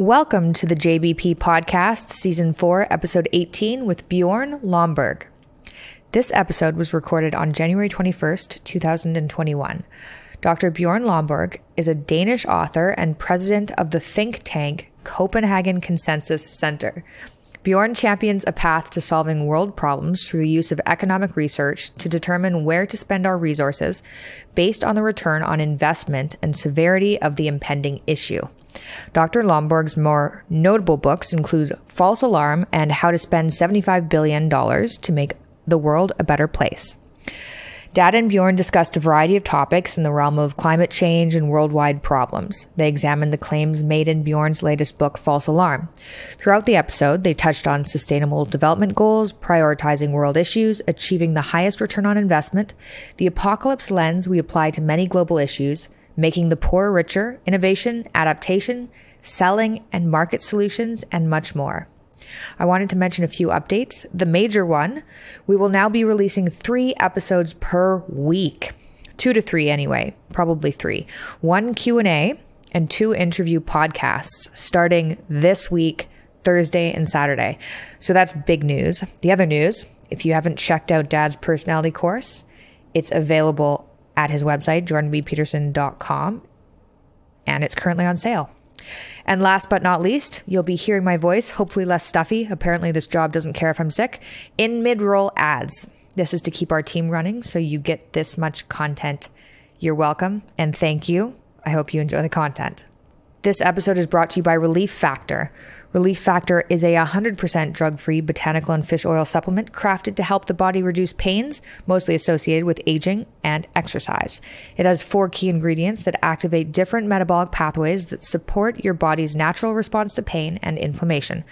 Welcome to the JBP Podcast, Season 4, Episode 18, with Bjorn Lomborg. This episode was recorded on January 21st, 2021. Dr. Bjorn Lomborg is a Danish author and president of the think tank Copenhagen Consensus Center. Bjorn champions a path to solving world problems through the use of economic research to determine where to spend our resources based on the return on investment and severity of the impending issue. Dr. Lomborg's more notable books include False Alarm and How to Spend $75 Billion to Make the World a Better Place. Dad and Bjorn discussed a variety of topics in the realm of climate change and worldwide problems. They examined the claims made in Bjorn's latest book, False Alarm. Throughout the episode, they touched on sustainable development goals, prioritizing world issues, achieving the highest return on investment, the apocalypse lens we apply to many global issues, making the poor richer, innovation, adaptation, selling and market solutions, and much more. I wanted to mention a few updates. The major one, we will now be releasing three episodes per week. Two to three anyway, probably three. One Q&A and two interview podcasts starting this week, Thursday and Saturday. So that's big news. The other news, if you haven't checked out Dad's personality course, it's available at his website, jordanbpeterson.com, and it's currently on sale. And last but not least, you'll be hearing my voice, hopefully less stuffy. Apparently, this job doesn't care if I'm sick, in mid roll ads. This is to keep our team running so you get this much content. You're welcome and thank you. I hope you enjoy the content. This episode is brought to you by Relief Factor. Relief Factor is a 100% drug free botanical and fish oil supplement crafted to help the body reduce pains, mostly associated with aging and exercise. It has four key ingredients that activate different metabolic pathways that support your body's natural response to pain and inflammation.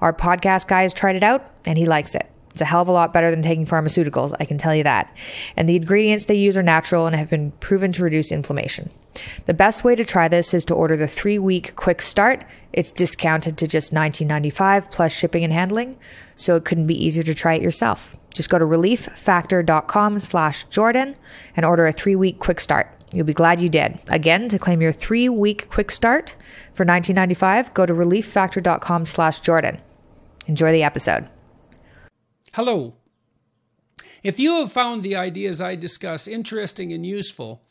Our podcast guy has tried it out and he likes it. It's a hell of a lot better than taking pharmaceuticals, I can tell you that. And the ingredients they use are natural and have been proven to reduce inflammation. The best way to try this is to order the three week quick start. It's discounted to just $19.95 plus shipping and handling, so it couldn't be easier to try it yourself. Just go to relieffactor.com slash Jordan and order a three week quick start. You'll be glad you did. Again, to claim your three week quick start for $19.95, go to relieffactor.com slash Jordan. Enjoy the episode. Hello. If you have found the ideas I discuss interesting and useful,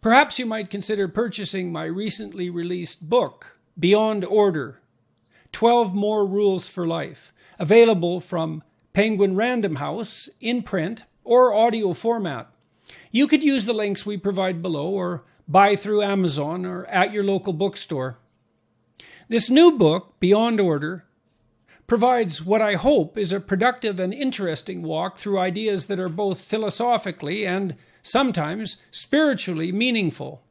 perhaps you might consider purchasing my recently released book, Beyond Order 12 More Rules for Life, available from Penguin Random House in print or audio format. You could use the links we provide below or buy through Amazon or at your local bookstore. This new book, Beyond Order, provides what I hope is a productive and interesting walk through ideas that are both philosophically and sometimes spiritually meaningful,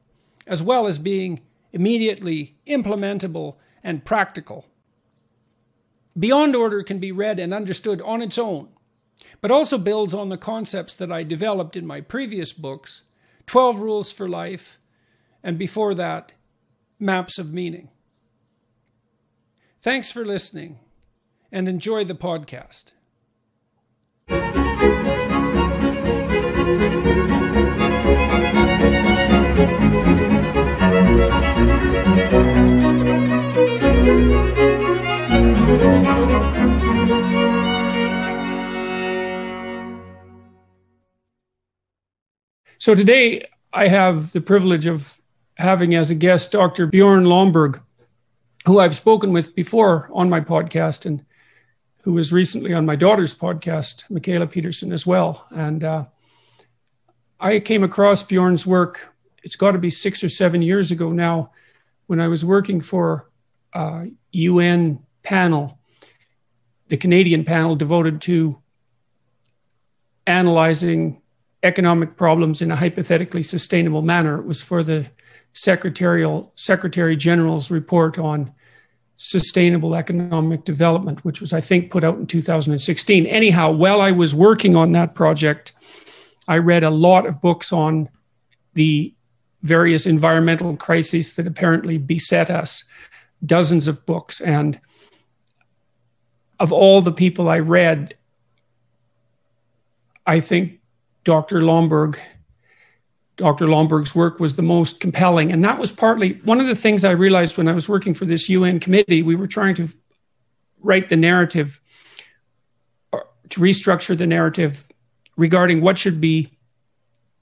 as well as being immediately implementable and practical. Beyond Order can be read and understood on its own, but also builds on the concepts that I developed in my previous books 12 Rules for Life, and before that, Maps of Meaning. Thanks for listening and enjoy the podcast. So today I have the privilege of having as a guest Dr. Bjorn Lomborg, who I've spoken with before on my podcast. And who was recently on my daughter's podcast, Mikhaila Peterson, as well. And uh, I came across Bjorn's work, it's got to be six or seven years ago now, when I was working for a UN panel, the Canadian panel devoted to analyzing economic problems in a hypothetically sustainable manner. It was for the secretarial secretary general's report on sustainable economic development, which was, I think, put out in 2016. Anyhow, while I was working on that project, I read a lot of books on the various environmental crises that apparently beset us, dozens of books. And of all the people I read, I think Dr. Lomborg Dr. Lomborg's work was the most compelling. And that was partly one of the things I realized when I was working for this UN committee. We were trying to write the narrative, to restructure the narrative regarding what should be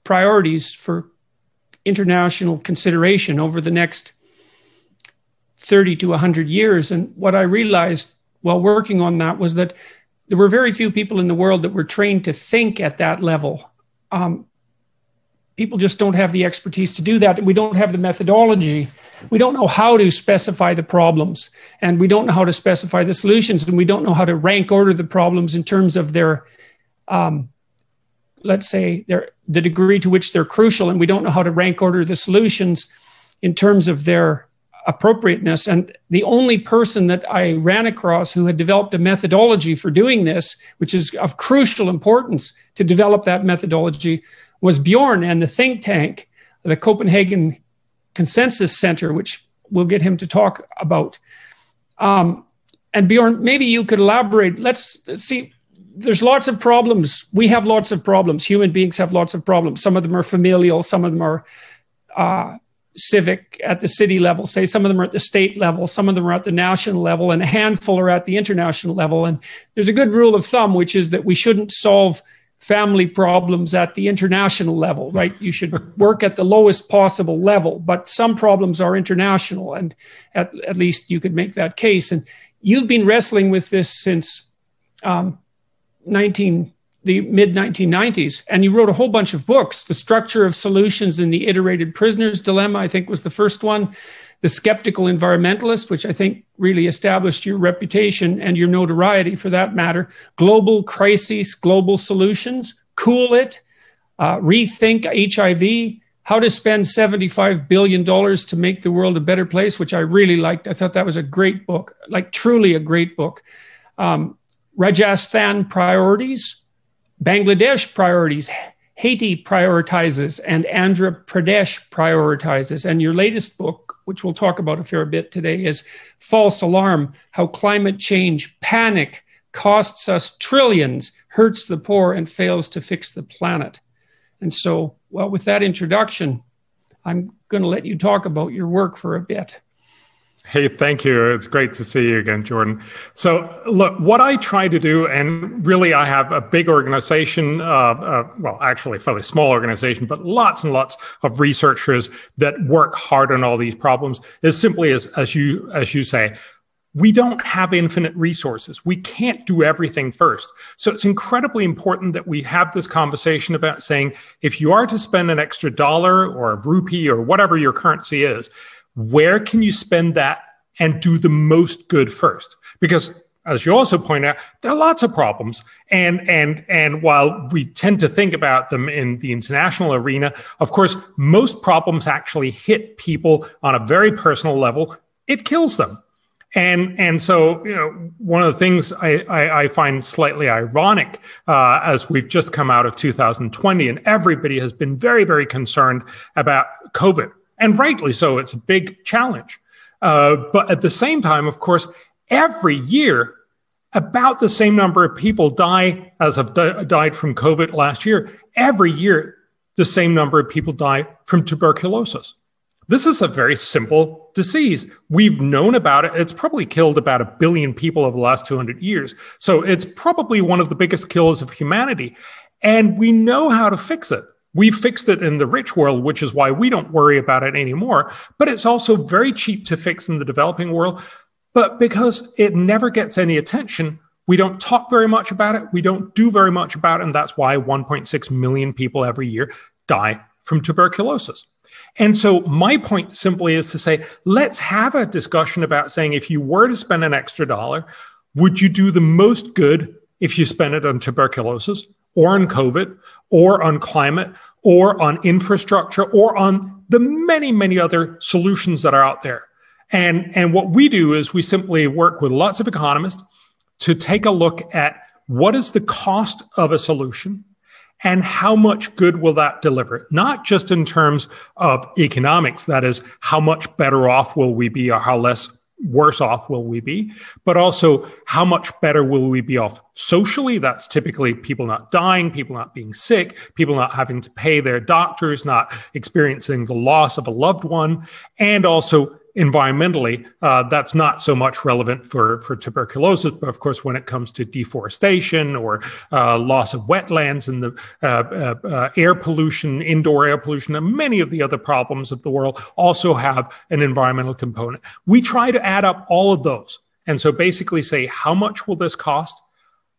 priorities for international consideration over the next 30 to 100 years. And what I realized while working on that was that there were very few people in the world that were trained to think at that level. Um, people just don't have the expertise to do that. We don't have the methodology. We don't know how to specify the problems, and we don't know how to specify the solutions, and we don't know how to rank order the problems in terms of their, um, let's say, their the degree to which they're crucial, and we don't know how to rank order the solutions in terms of their appropriateness. And the only person that I ran across who had developed a methodology for doing this, which is of crucial importance to develop that methodology, was Bjorn and the think tank, the Copenhagen Consensus Center, which we'll get him to talk about. Um, and Bjorn, maybe you could elaborate. Let's see. There's lots of problems. We have lots of problems. Human beings have lots of problems. Some of them are familial. Some of them are uh, civic at the city level. Say some of them are at the state level. Some of them are at the national level, and a handful are at the international level. And there's a good rule of thumb, which is that we shouldn't solve family problems at the international level, right? You should work at the lowest possible level, but some problems are international, and at, at least you could make that case. And you've been wrestling with this since um, 19 the mid 1990s, and you wrote a whole bunch of books. The Structure of Solutions in the Iterated Prisoner's Dilemma, I think, was the first one. The Skeptical Environmentalist, which I think really established your reputation and your notoriety for that matter. Global Crises, Global Solutions, Cool It, uh, Rethink HIV, How to Spend $75 Billion to Make the World a Better Place, which I really liked. I thought that was a great book, like truly a great book. Um, Rajasthan Priorities, Bangladesh priorities, Haiti prioritizes, and Andhra Pradesh prioritizes. And your latest book, which we'll talk about a fair bit today, is False Alarm How Climate Change Panic Costs Us Trillions, Hurts the Poor, and Fails to Fix the Planet. And so, well, with that introduction, I'm going to let you talk about your work for a bit. Hey, thank you. It's great to see you again, Jordan. So, look, what I try to do, and really, I have a big organization, uh, uh, well, actually, a fairly small organization, but lots and lots of researchers that work hard on all these problems. Is simply as as you as you say, we don't have infinite resources. We can't do everything first. So it's incredibly important that we have this conversation about saying if you are to spend an extra dollar or a rupee or whatever your currency is where can you spend that and do the most good first? Because as you also point out, there are lots of problems. And and and while we tend to think about them in the international arena, of course, most problems actually hit people on a very personal level. It kills them. And and so you know one of the things I, I, I find slightly ironic uh, as we've just come out of 2020 and everybody has been very very concerned about COVID and rightly so. It's a big challenge. Uh, but at the same time, of course, every year, about the same number of people die as have di- died from COVID last year. Every year, the same number of people die from tuberculosis. This is a very simple disease. We've known about it. It's probably killed about a billion people over the last 200 years. So it's probably one of the biggest killers of humanity. And we know how to fix it. We fixed it in the rich world, which is why we don't worry about it anymore. But it's also very cheap to fix in the developing world. But because it never gets any attention, we don't talk very much about it. We don't do very much about it. And that's why 1.6 million people every year die from tuberculosis. And so my point simply is to say, let's have a discussion about saying if you were to spend an extra dollar, would you do the most good if you spend it on tuberculosis or on COVID or on climate or on infrastructure or on the many, many other solutions that are out there. And, and what we do is we simply work with lots of economists to take a look at what is the cost of a solution and how much good will that deliver? Not just in terms of economics, that is, how much better off will we be or how less worse off will we be? But also, how much better will we be off socially? That's typically people not dying, people not being sick, people not having to pay their doctors, not experiencing the loss of a loved one, and also environmentally, uh, that's not so much relevant for, for tuberculosis. But of course, when it comes to deforestation or uh, loss of wetlands and the uh, uh, uh, air pollution, indoor air pollution, and many of the other problems of the world also have an environmental component. We try to add up all of those. And so basically say, how much will this cost?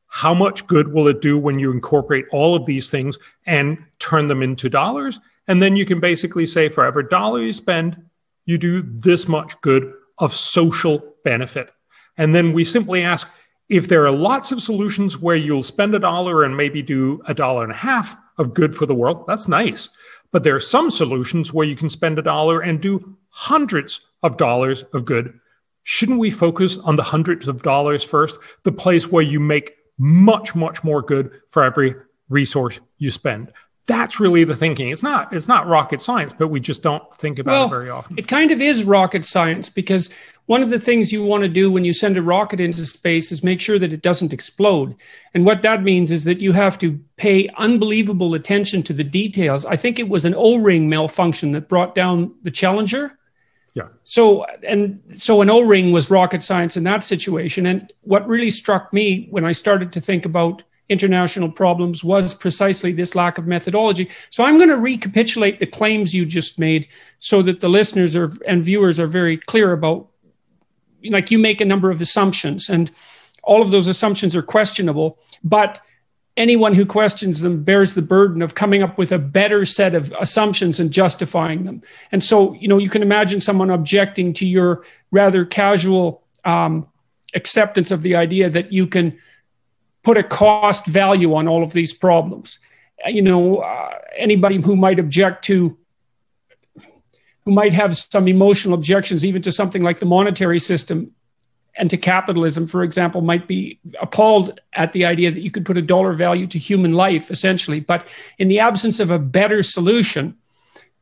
How much good will it do when you incorporate all of these things and turn them into dollars? And then you can basically say, for every dollar you spend, you do this much good of social benefit. And then we simply ask if there are lots of solutions where you'll spend a dollar and maybe do a dollar and a half of good for the world, that's nice. But there are some solutions where you can spend a dollar and do hundreds of dollars of good. Shouldn't we focus on the hundreds of dollars first, the place where you make much, much more good for every resource you spend? That's really the thinking. It's not it's not rocket science, but we just don't think about well, it very often. It kind of is rocket science because one of the things you want to do when you send a rocket into space is make sure that it doesn't explode. And what that means is that you have to pay unbelievable attention to the details. I think it was an O-ring malfunction that brought down the Challenger. Yeah. So and so an O-ring was rocket science in that situation. And what really struck me when I started to think about international problems was precisely this lack of methodology. So I'm going to recapitulate the claims you just made so that the listeners are, and viewers are very clear about like you make a number of assumptions and all of those assumptions are questionable, but anyone who questions them bears the burden of coming up with a better set of assumptions and justifying them. And so, you know, you can imagine someone objecting to your rather casual um, acceptance of the idea that you can put a cost value on all of these problems. You know, uh, anybody who might object to, who might have some emotional objections even to something like the monetary system and to capitalism, for example, might be appalled at the idea that you could put a dollar value to human life, essentially. But in the absence of a better solution,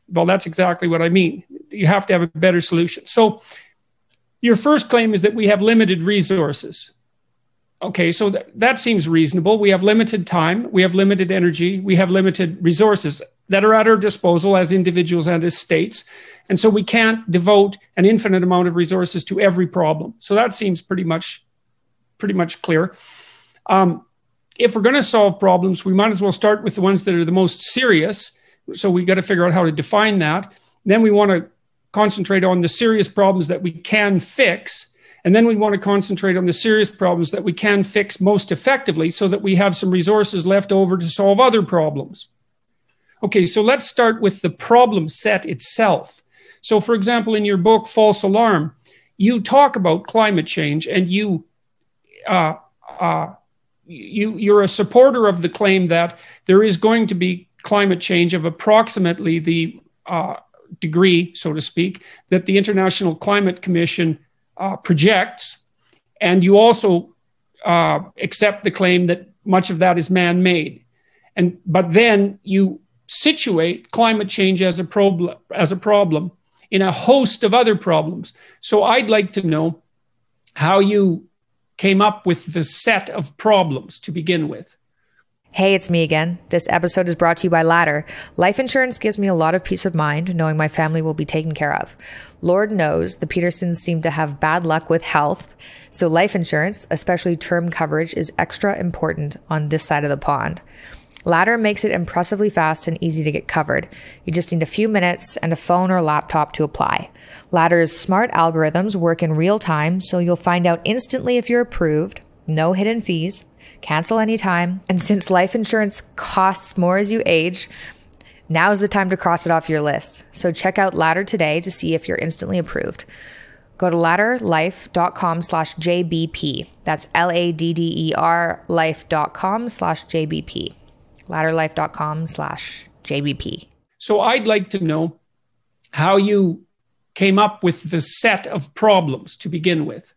well, that's exactly what I mean. You have to have a better solution. So, your first claim is that we have limited resources. Okay, so th- that seems reasonable. We have limited time, we have limited energy, we have limited resources that are at our disposal as individuals and as states. And so we can't devote an infinite amount of resources to every problem. So that seems pretty much pretty much clear. Um, if we're going to solve problems, we might as well start with the ones that are the most serious. So we got to figure out how to define that. Then we want to concentrate on the serious problems that we can fix and then we want to concentrate on the serious problems that we can fix most effectively so that we have some resources left over to solve other problems. Okay, so let's start with the problem set itself. So, for example, in your book, False Alarm, you talk about climate change and you, uh, uh, you, you're a supporter of the claim that there is going to be climate change of approximately the uh, degree, so to speak, that the International Climate Commission uh, projects, and you also uh, accept the claim that much of that is man-made. And but then you situate climate change as a problem as a problem in a host of other problems. So I'd like to know how you came up with the set of problems to begin with. Hey, it's me again. This episode is brought to you by Ladder. Life insurance gives me a lot of peace of mind knowing my family will be taken care of. Lord knows the Petersons seem to have bad luck with health, so life insurance, especially term coverage, is extra important on this side of the pond. Ladder makes it impressively fast and easy to get covered. You just need a few minutes and a phone or laptop to apply. Ladder's smart algorithms work in real time, so you'll find out instantly if you're approved, no hidden fees cancel anytime. And since life insurance costs more as you age, now is the time to cross it off your list. So check out Ladder today to see if you're instantly approved. Go to ladderlife.com slash JBP. That's L A D D E R life.com slash JBP. Ladderlife.com slash JBP. So I'd like to know how you came up with the set of problems to begin with.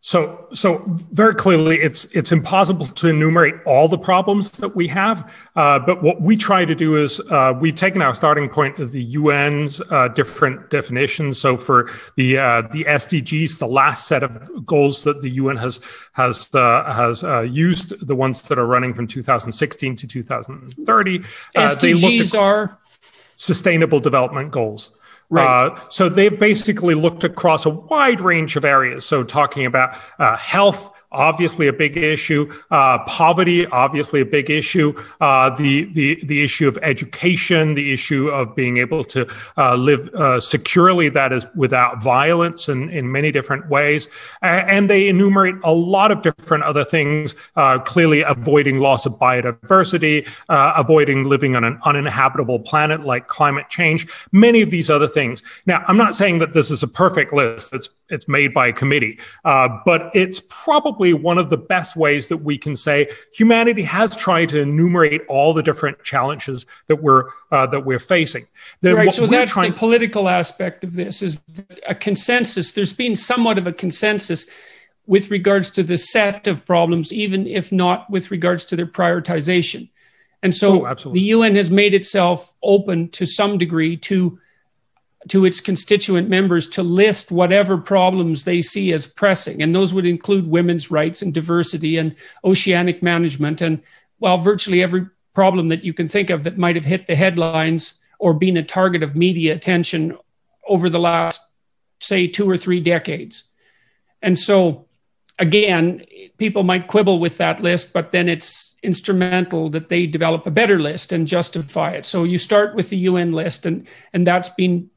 So, so very clearly, it's it's impossible to enumerate all the problems that we have. Uh, but what we try to do is uh, we've taken our starting point of the UN's uh, different definitions. So, for the uh, the SDGs, the last set of goals that the UN has has uh, has uh, used, the ones that are running from 2016 to 2030, SDGs are sustainable development goals. Right. Uh, so they've basically looked across a wide range of areas. So talking about uh, health, obviously a big issue. Uh, poverty, obviously a big issue. Uh, the the the issue of education, the issue of being able to uh, live uh, securely, that is without violence, and in many different ways. And they enumerate a lot of different other things. Uh, clearly, avoiding loss of biodiversity, uh, avoiding living on an uninhabitable planet like climate change. Many of these other things. Now, I'm not saying that this is a perfect list. It's it's made by a committee, but it's probably probably one of the best ways that we can say humanity has tried to enumerate all the different challenges that we're uh, that we're facing. Then right. So that's trying- the political aspect of this is a consensus. There's been somewhat of a consensus with regards to the set of problems, even if not with regards to their prioritization. And so oh, the UN has made itself open to some degree to to its constituent members to list whatever problems they see as pressing. And those would include women's rights and diversity and oceanic management. And well, virtually every problem that you can think of that might have hit the headlines or been a target of media attention over the last, say, two or three decades. And so, again, people might quibble with that list, but then it's instrumental that they develop a better list and justify it. So you start with the UN list, and, and that's been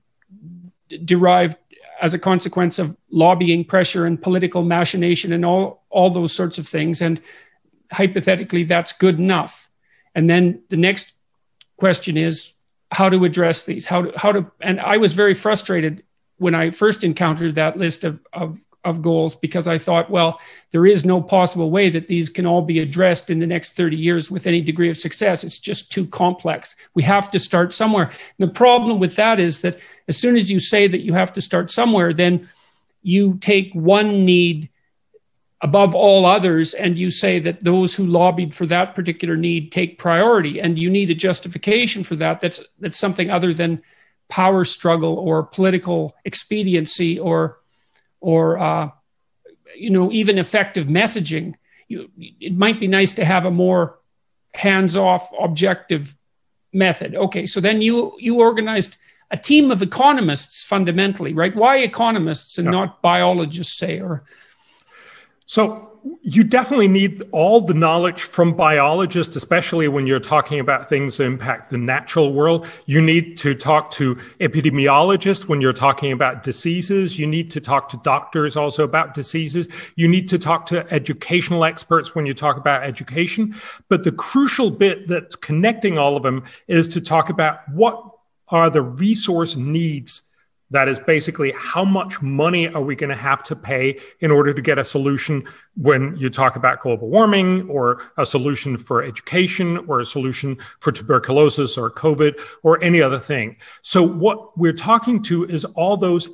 derived as a consequence of lobbying pressure and political machination and all, all those sorts of things. And hypothetically, that's good enough. And then the next question is how to address these, how to, how to, and I was very frustrated when I first encountered that list of, of of goals because I thought, well, there is no possible way that these can all be addressed in the next 30 years with any degree of success. It's just too complex. We have to start somewhere. And the problem with that is that as soon as you say that you have to start somewhere, then you take one need above all others and you say that those who lobbied for that particular need take priority and you need a justification for that that's that's something other than power struggle or political expediency or or uh, you know even effective messaging you, it might be nice to have a more hands-off objective method okay so then you you organized a team of economists fundamentally right why economists and yeah. not biologists say or so you definitely need all the knowledge from biologists, especially when you're talking about things that impact the natural world. You need to talk to epidemiologists when you're talking about diseases. You need to talk to doctors also about diseases. You need to talk to educational experts when you talk about education. But the crucial bit that's connecting all of them is to talk about what are the resource needs that is basically how much money are we going to have to pay in order to get a solution when you talk about global warming or a solution for education or a solution for tuberculosis or COVID or any other thing. So, what we're talking to is all those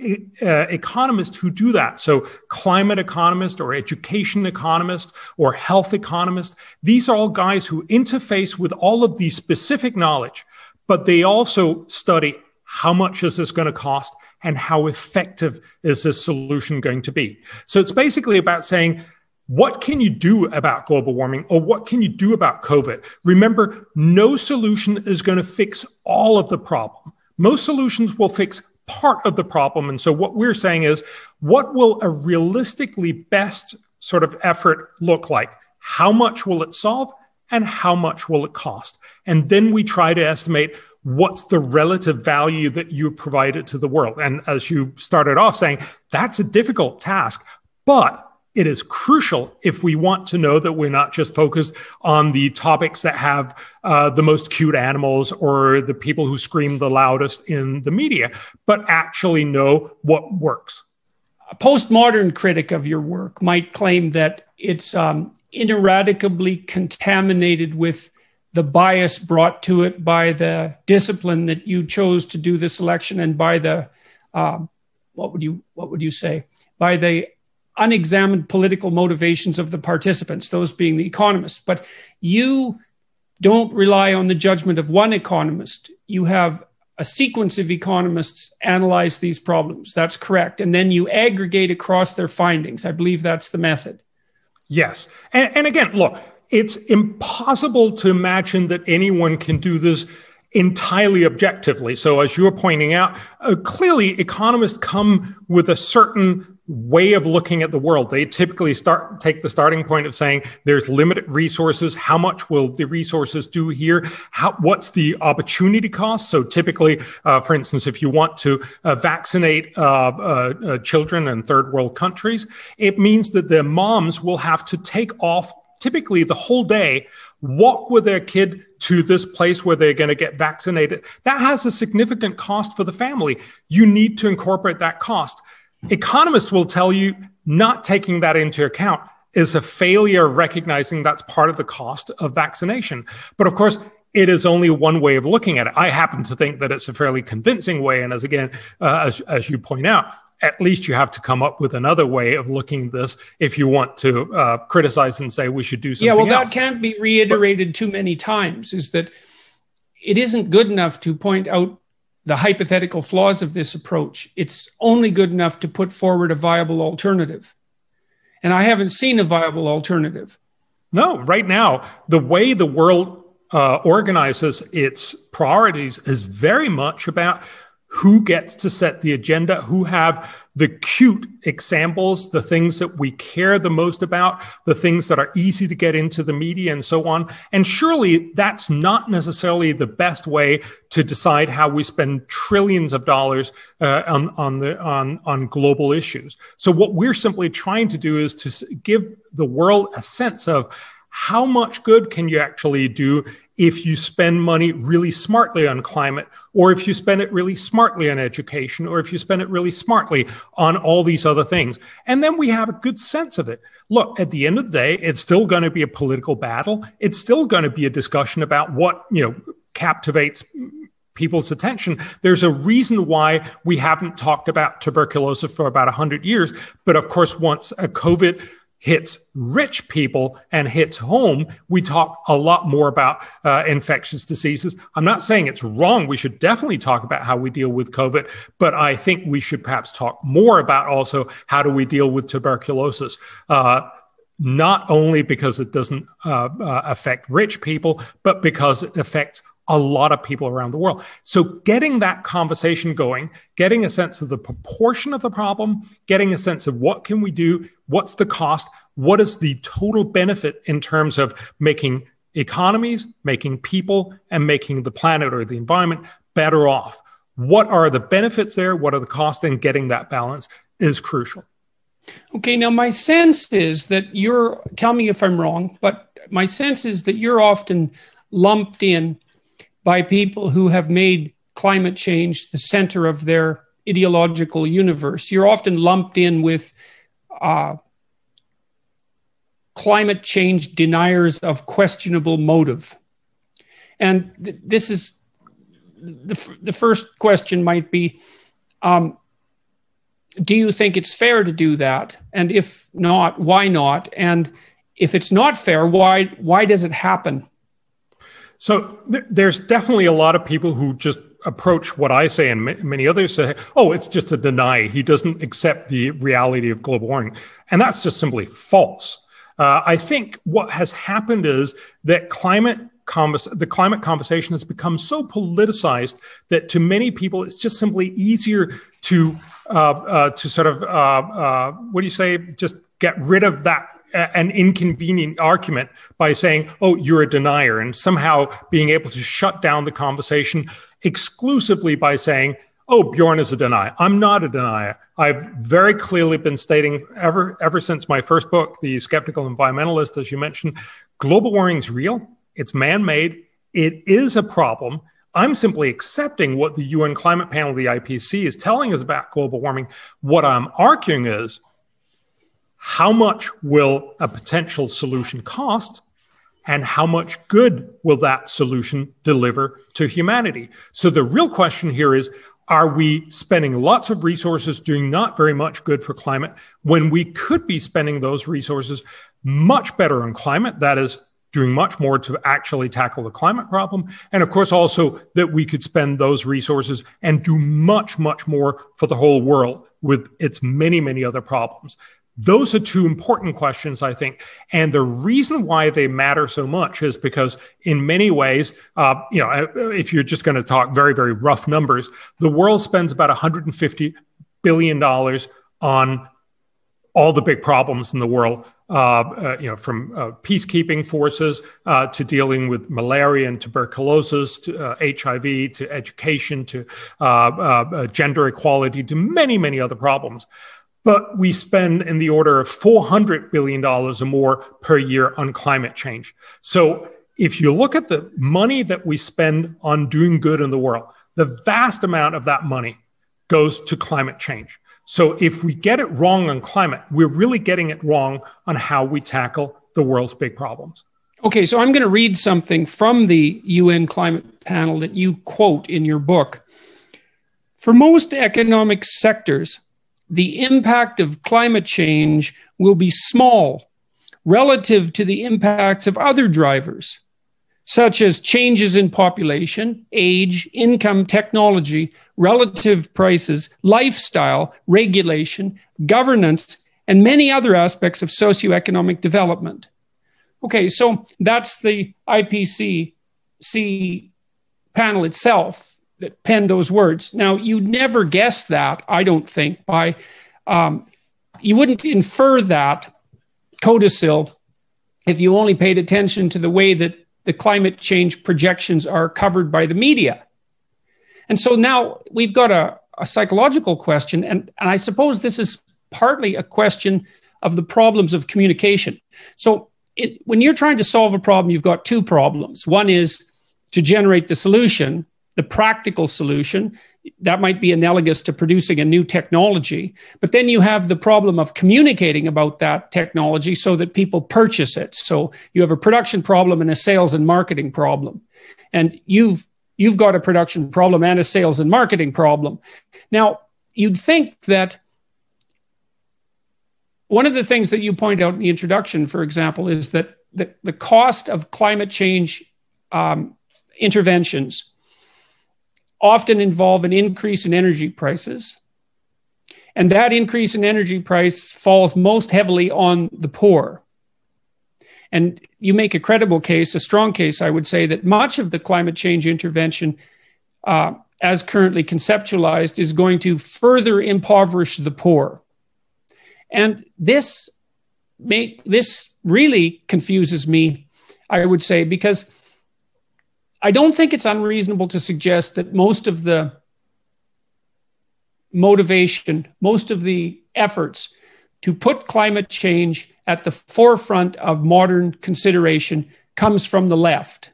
uh, economists who do that. So, climate economist or education economist or health economist, these are all guys who interface with all of these specific knowledge, but they also study how much is this going to cost and how effective is this solution going to be? So it's basically about saying, what can you do about global warming or what can you do about COVID? Remember, no solution is going to fix all of the problem. Most solutions will fix part of the problem. And so what we're saying is, what will a realistically best sort of effort look like? How much will it solve? And how much will it cost? And then we try to estimate what's the relative value that you provided to the world? And as you started off saying, that's a difficult task, but it is crucial if we want to know that we're not just focused on the topics that have uh, the most cute animals or the people who scream the loudest in the media, but actually know what works. A postmodern critic of your work might claim that it's um, ineradicably contaminated with the bias brought to it by the discipline that you chose to do the selection and by the um, what would you what would you say by the unexamined political motivations of the participants, those being the economists. But you don't rely on the judgment of one economist. You have a sequence of economists analyze these problems. That's correct. And then you aggregate across their findings. I believe that's the method. Yes. And, and again, look, it's impossible to imagine that anyone can do this entirely objectively. So, as you're pointing out, uh, clearly economists come with a certain way of looking at the world. They typically start take the starting point of saying there's limited resources. How much will the resources do here? How what's the opportunity cost? So typically, uh, for instance, if you want to uh, vaccinate uh, uh, uh children in third world countries, it means that the moms will have to take off typically the whole day walk with their kid to this place where they're going to get vaccinated. That has a significant cost for the family. You need to incorporate that cost. Economists will tell you not taking that into account is a failure of recognizing that's part of the cost of vaccination. But of course, it is only one way of looking at it. I happen to think that it's a fairly convincing way. And as again, uh, as, as you point out, at least you have to come up with another way of looking at this if you want to uh, criticize and say we should do something. Yeah, well, else. that can't be reiterated but, too many times. Is that it isn't good enough to point out the hypothetical flaws of this approach. It's only good enough to put forward a viable alternative. And I haven't seen a viable alternative. No, right now, the way the world uh, organizes its priorities is very much about who gets to set the agenda, who have the cute examples, the things that we care the most about, the things that are easy to get into the media and so on. And surely that's not necessarily the best way to decide how we spend trillions of dollars uh, on, on, the, on, on global issues. So what we're simply trying to do is to give the world a sense of how much good can you actually do if you spend money really smartly on climate, or if you spend it really smartly on education, or if you spend it really smartly on all these other things. And then we have a good sense of it. Look, at the end of the day, it's still going to be a political battle. It's still going to be a discussion about what, you know, captivates people's attention. There's a reason why we haven't talked about tuberculosis for about 100 years. But of course, once a COVID hits rich people and hits home, we talk a lot more about uh, infectious diseases. I'm not saying it's wrong. We should definitely talk about how we deal with COVID, but I think we should perhaps talk more about also how do we deal with tuberculosis. Uh, not only because it doesn't uh, uh affect rich people, but because it affects a lot of people around the world. So, getting that conversation going, getting a sense of the proportion of the problem, getting a sense of what can we do, what's the cost, what is the total benefit in terms of making economies, making people, and making the planet or the environment better off. What are the benefits there? What are the costs? And getting that balance is crucial. Okay, now my sense is that you're, tell me if I'm wrong, but my sense is that you're often lumped in by people who have made climate change the center of their ideological universe. You're often lumped in with uh, climate change deniers of questionable motive. And th- this is the, f- the first question might be um, Do you think it's fair to do that? And if not, why not? And if it's not fair, why, why does it happen? So th- there's definitely a lot of people who just approach what I say and m- many others say, oh, it's just a deny. He doesn't accept the reality of global warming. And that's just simply false. Uh, I think what has happened is that climate the climate conversation has become so politicized that to many people it's just simply easier to uh, uh, to sort of uh, uh, what do you say just get rid of that an inconvenient argument by saying, oh, you're a denier, and somehow being able to shut down the conversation exclusively by saying, oh, Bjorn is a denier. I'm not a denier. I've very clearly been stating ever, ever since my first book, The Skeptical Environmentalist, as you mentioned, global warming is real, it's man made, it is a problem. I'm simply accepting what the UN climate panel, the IPCC, is telling us about global warming. What I'm arguing is how much will a potential solution cost and how much good will that solution deliver to humanity so the real question here is are we spending lots of resources doing not very much good for climate when we could be spending those resources much better on climate? That is, doing much more to actually tackle the climate problem. And of course, also that we could spend those resources and do much, much more for the whole world with its many, many other problems. Those are two important questions, I think. And the reason why they matter so much is because, in many ways, uh, you know, uh, if you're just going to talk very, very rough numbers, the world spends about 150 billion dollars on all the big problems in the world. Uh, uh, you know, from uh, peacekeeping forces uh, to dealing with malaria and tuberculosis, to HIV, to education, to gender equality, to many, many other problems but we spend in the order of $400 billion or more per year on climate change. So if you look at the money that we spend on doing good in the world, the vast amount of that money goes to climate change. So if we get it wrong on climate, we're really getting it wrong on how we tackle the world's big problems. Okay, so I'm going to read something from the UN climate panel that you quote in your book. For most economic sectors, the impact of climate change will be small relative to the impacts of other drivers, such as changes in population, age, income, technology, relative prices, lifestyle, regulation, governance, and many other aspects of socioeconomic development. Okay, so that's the IPCC panel itself that penned those words. Now, you'd never guess that, I don't think, by um, you wouldn't infer that codicil if you only paid attention to the way that the climate change projections are covered by the media. And so now we've got a, a psychological question, and, and I suppose this is partly a question of the problems of communication. So it, when you're trying to solve a problem, you've got two problems. One is to generate the solution, the practical solution that might be analogous to producing a new technology but then you have the problem of communicating about that technology so that people purchase it. So you have a production problem and a sales and marketing problem. And you've you've got a production problem and a sales and marketing problem. Now you'd think that one of the things that you point out in the introduction for example is that the, the cost of climate change um, interventions often involve an increase in energy prices. And that increase in energy price falls most heavily on the poor. And you make a credible case, a strong case, I would say, that much of the climate change intervention, uh, as currently conceptualized, is going to further impoverish the poor. And this this really confuses me, I would say, because I don't think it's unreasonable to suggest that most of the motivation, most of the efforts to put climate change at the forefront of modern consideration comes from the left.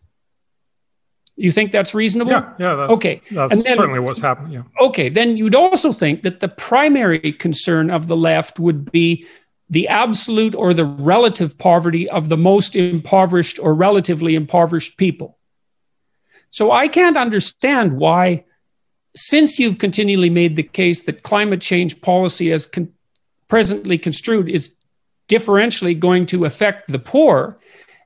You think that's reasonable? Yeah, yeah. That's, okay, that's and then, certainly what's happening. Yeah. Okay, then you'd also think that the primary concern of the left would be the absolute or the relative poverty of the most impoverished or relatively impoverished people. So I can't understand why, since you've continually made the case that climate change policy as con- presently construed is differentially going to affect the poor,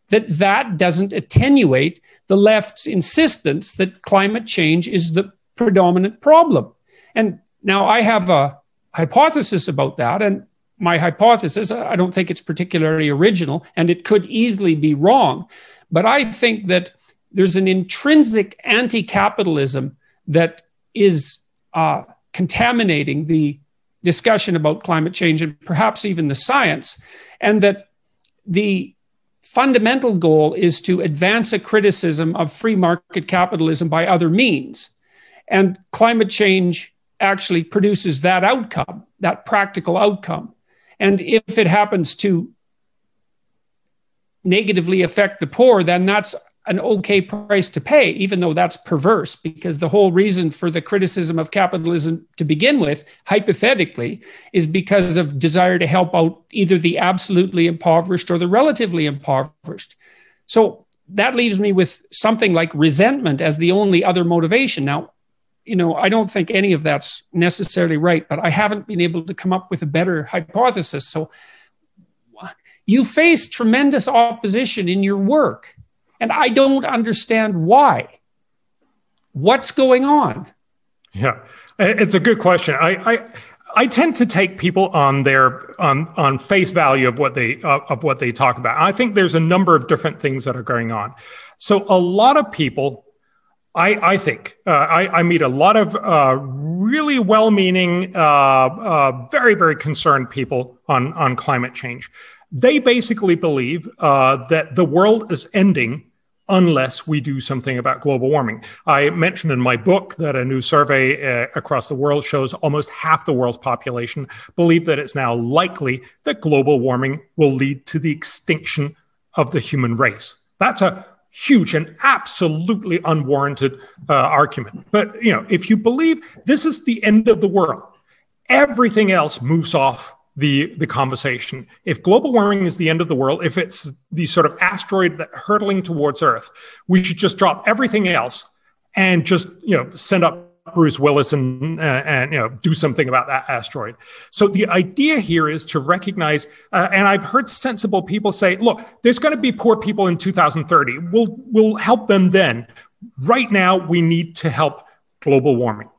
that that doesn't attenuate the left's insistence that climate change is the predominant problem. And now I have a hypothesis about that. And my hypothesis, I don't think it's particularly original and it could easily be wrong. But I think that there's an intrinsic anti capitalism that is uh, contaminating the discussion about climate change and perhaps even the science, and that the fundamental goal is to advance a criticism of free market capitalism by other means. And climate change actually produces that outcome, that practical outcome. And if it happens to negatively affect the poor, then that's an okay price to pay, even though that's perverse, because the whole reason for the criticism of capitalism to begin with, hypothetically, is because of desire to help out either the absolutely impoverished or the relatively impoverished. So that leaves me with something like resentment as the only other motivation. Now, you know, I don't think any of that's necessarily right, but I haven't been able to come up with a better hypothesis. So you face tremendous opposition in your work, and I don't understand why. What's going on? Yeah, it's a good question. I, I I tend to take people on their on on face value of what they uh, of what they talk about. I think there's a number of different things that are going on. So a lot of people, I I think uh, I, I meet a lot of uh, really well-meaning, uh, uh, very very concerned people on on climate change. They basically believe uh, that the world is ending unless we do something about global warming. I mentioned in my book that a new survey uh, across the world shows almost half the world's population believe that it's now likely that global warming will lead to the extinction of the human race. That's a huge and absolutely unwarranted uh, argument. But you know, if you believe this is the end of the world, everything else moves off the the conversation. If global warming is the end of the world, if it's the sort of asteroid that hurtling towards Earth, we should just drop everything else and just you know send up Bruce Willis and uh, and you know do something about that asteroid. So the idea here is to recognize, uh, and I've heard sensible people say, look, there's going to be poor people in 2030. We'll we'll help them then. Right now, we need to help global warming.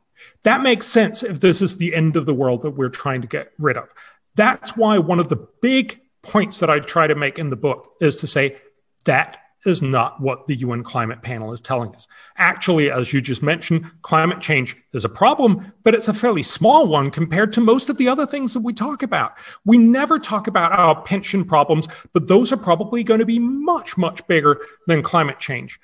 That makes sense if this is the end of the world that we're trying to get rid of. That's why one of the big points that I try to make in the book is to say that is not what the UN climate panel is telling us. Actually, as you just mentioned, climate change is a problem, but it's a fairly small one compared to most of the other things that we talk about. We never talk about our pension problems, but those are probably going to be much, much bigger than climate change.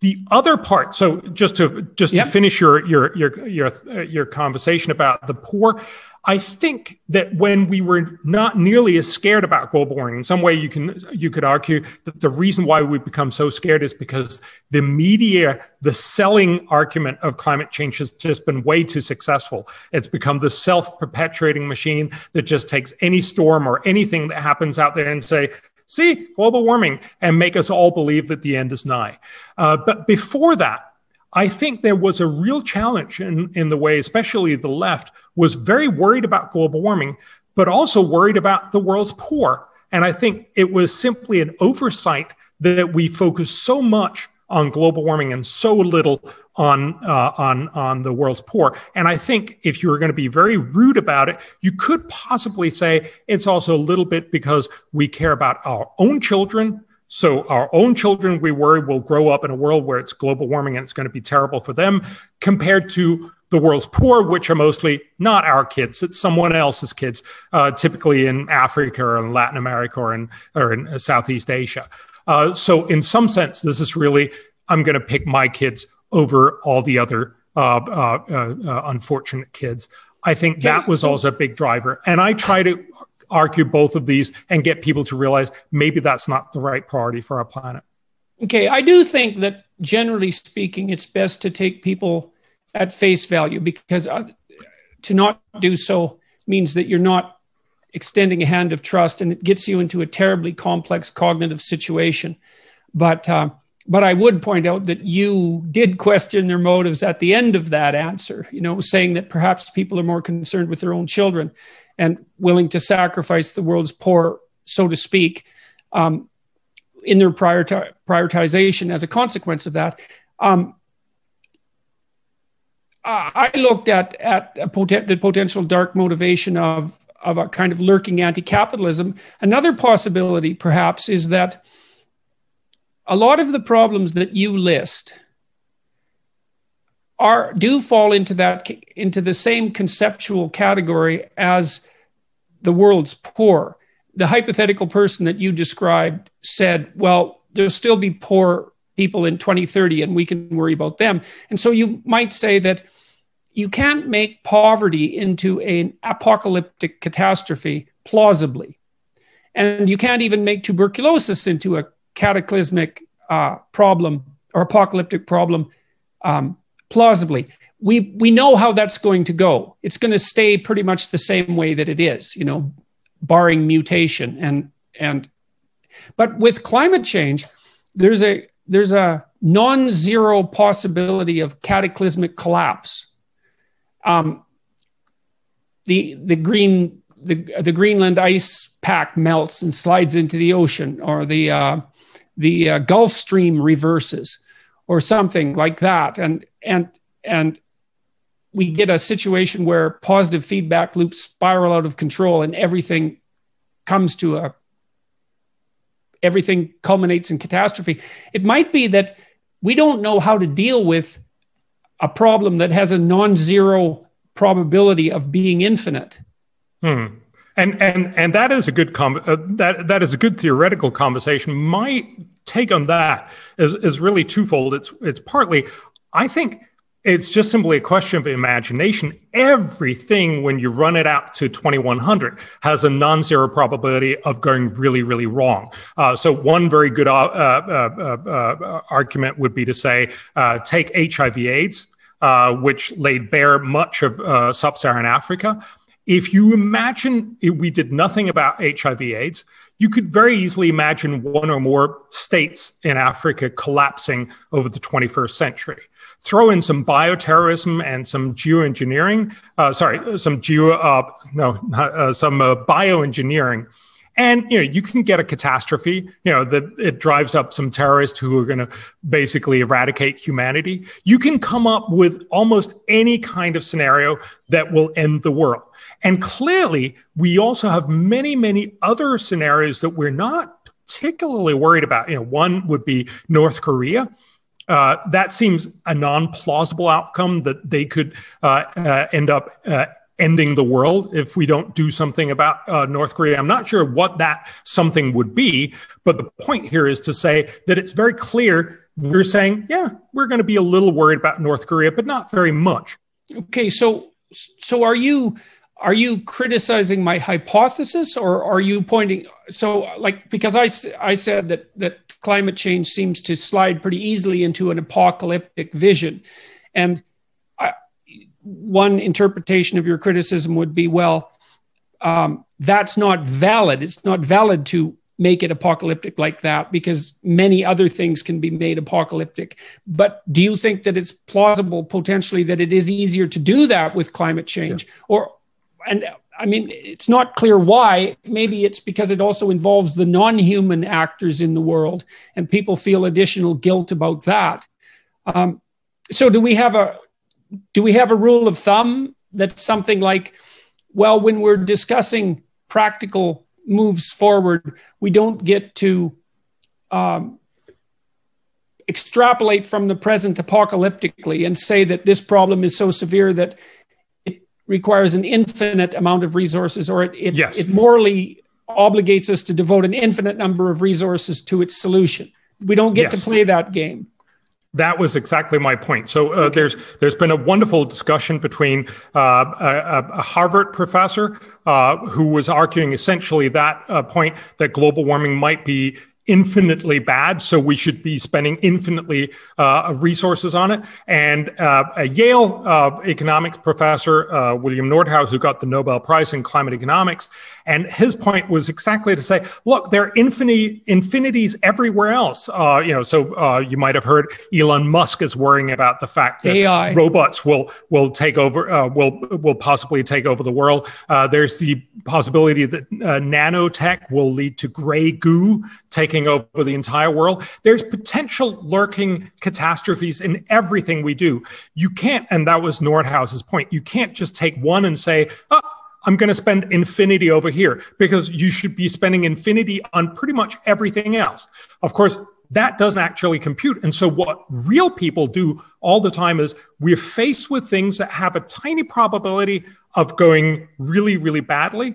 The other part, so just to just yep. to finish your your your your uh, your conversation about the poor, I think that when we were not nearly as scared about global warming, in some way you can you could argue that the reason why we've become so scared is because the media, the selling argument of climate change has just been way too successful. It's become the self-perpetuating machine that just takes any storm or anything that happens out there and say, see, global warming, and make us all believe that the end is nigh. Uh, but before that, I think there was a real challenge in, in the way, especially the left was very worried about global warming, but also worried about the world's poor. And I think it was simply an oversight that we focus so much on global warming and so little on uh, on on the world's poor. And I think if you were going to be very rude about it, you could possibly say it's also a little bit because we care about our own children so our own children, we worry, will grow up in a world where it's global warming and it's going to be terrible for them, compared to the world's poor, which are mostly not our kids; it's someone else's kids, uh, typically in Africa or in Latin America or in or in uh, Southeast Asia. Uh, so, in some sense, this is really I'm going to pick my kids over all the other uh, uh, uh, unfortunate kids. I think that was also a big driver, and I try to argue both of these and get people to realize maybe that's not the right priority for our planet. Okay, I do think that generally speaking, it's best to take people at face value because uh, to not do so means that you're not extending a hand of trust and it gets you into a terribly complex cognitive situation. But uh, but I would point out that you did question their motives at the end of that answer, you know, saying that perhaps people are more concerned with their own children and willing to sacrifice the world's poor, so to speak, um, in their priori- prioritization as a consequence of that. Um, I looked at at poten- the potential dark motivation of of a kind of lurking anti-capitalism. Another possibility, perhaps, is that a lot of the problems that you list are do fall into that into the same conceptual category as the world's poor. The hypothetical person that you described said, "Well, there'll still be poor people in 2030 and we can worry about them." And so you might say that you can't make poverty into an apocalyptic catastrophe plausibly. And you can't even make tuberculosis into a cataclysmic uh, problem or apocalyptic problem um, plausibly. We we know how that's going to go. It's going to stay pretty much the same way that it is, you know, barring mutation and and. But with climate change, there's a there's a non-zero possibility of cataclysmic collapse um, the the green the the Greenland ice pack melts and slides into the ocean, or the uh, the uh, Gulf Stream reverses, or something like that, and and and we get a situation where positive feedback loops spiral out of control, and everything comes to a everything culminates in catastrophe. It might be that we don't know how to deal with a problem that has a non-zero probability of being infinite. Hmm. And and and that is a good com- uh, that that is a good theoretical conversation. My take on that is is really twofold. It's it's partly I think it's just simply a question of imagination. Everything, when you run it out to 2100, has a non zero probability of going really, really wrong. Uh, so, one very good uh, uh, uh, uh argument would be to say uh, take HIV/AIDS, which laid bare much of sub Saharan Africa. If you imagine we did nothing about HIV/AIDS, you could very easily imagine one or more states in Africa collapsing over the 21st century throw in some bioterrorism and some geoengineering, uh, sorry, some geo, uh, no, uh, some uh, bioengineering. And you know you can get a catastrophe. You know that it drives up some terrorists who are going to basically eradicate humanity. You can come up with almost any kind of scenario that will end the world. And clearly, we also have many, many other scenarios that we're not particularly worried about. You know, one would be North Korea. Uh, that seems a non-plausible outcome that they could uh, uh, end up uh, ending the world if we don't do something about uh, North Korea. I'm not sure what that something would be, but the point here is to say that it's very clear we're saying, yeah, we're going to be a little worried about North Korea, but not very much. Okay, so so are you are you criticizing my hypothesis or are you pointing so like because i i said that that climate change seems to slide pretty easily into an apocalyptic vision and I, one interpretation of your criticism would be well um, that's not valid it's not valid to make it apocalyptic like that because many other things can be made apocalyptic. But do you think that it's plausible potentially that it is easier to do that with climate change? Yeah. Or and I mean, it's not clear why. Maybe it's because it also involves the non human actors in the world, and people feel additional guilt about that. Um, so, do we have a do we have a rule of thumb that's something like, well, when we're discussing practical moves forward, we don't get to um, extrapolate from the present apocalyptically and say that this problem is so severe that requires an infinite amount of resources or it, it, yes. it morally obligates us to devote an infinite number of resources to its solution. We don't get yes. to play that game. That was exactly my point. So uh, okay. there's there's been a wonderful discussion between uh, a, a, Harvard professor uh, who was arguing essentially that uh, point that global warming might be infinitely bad, so we should be spending infinitely uh, resources on it. And uh, a Yale uh, economics professor, uh, William Nordhaus, who got the Nobel Prize in climate economics, and his point was exactly to say, look, there are infinity, infinities everywhere else. Uh, you know, so uh, you might have heard Elon Musk is worrying about the fact that AI. robots will will take over, will will possibly take over the world. there's the possibility that nanotech will lead to gray goo taking taking over the entire world. There's potential lurking catastrophes in everything we do. You can't, and that was Nordhaus's point, you can't just take one and say, oh, I'm going to spend infinity over here because you should be spending infinity on pretty much everything else. Of course, that doesn't actually compute. And so, what real people do all the time is we're faced with things that have a tiny probability of going really, really badly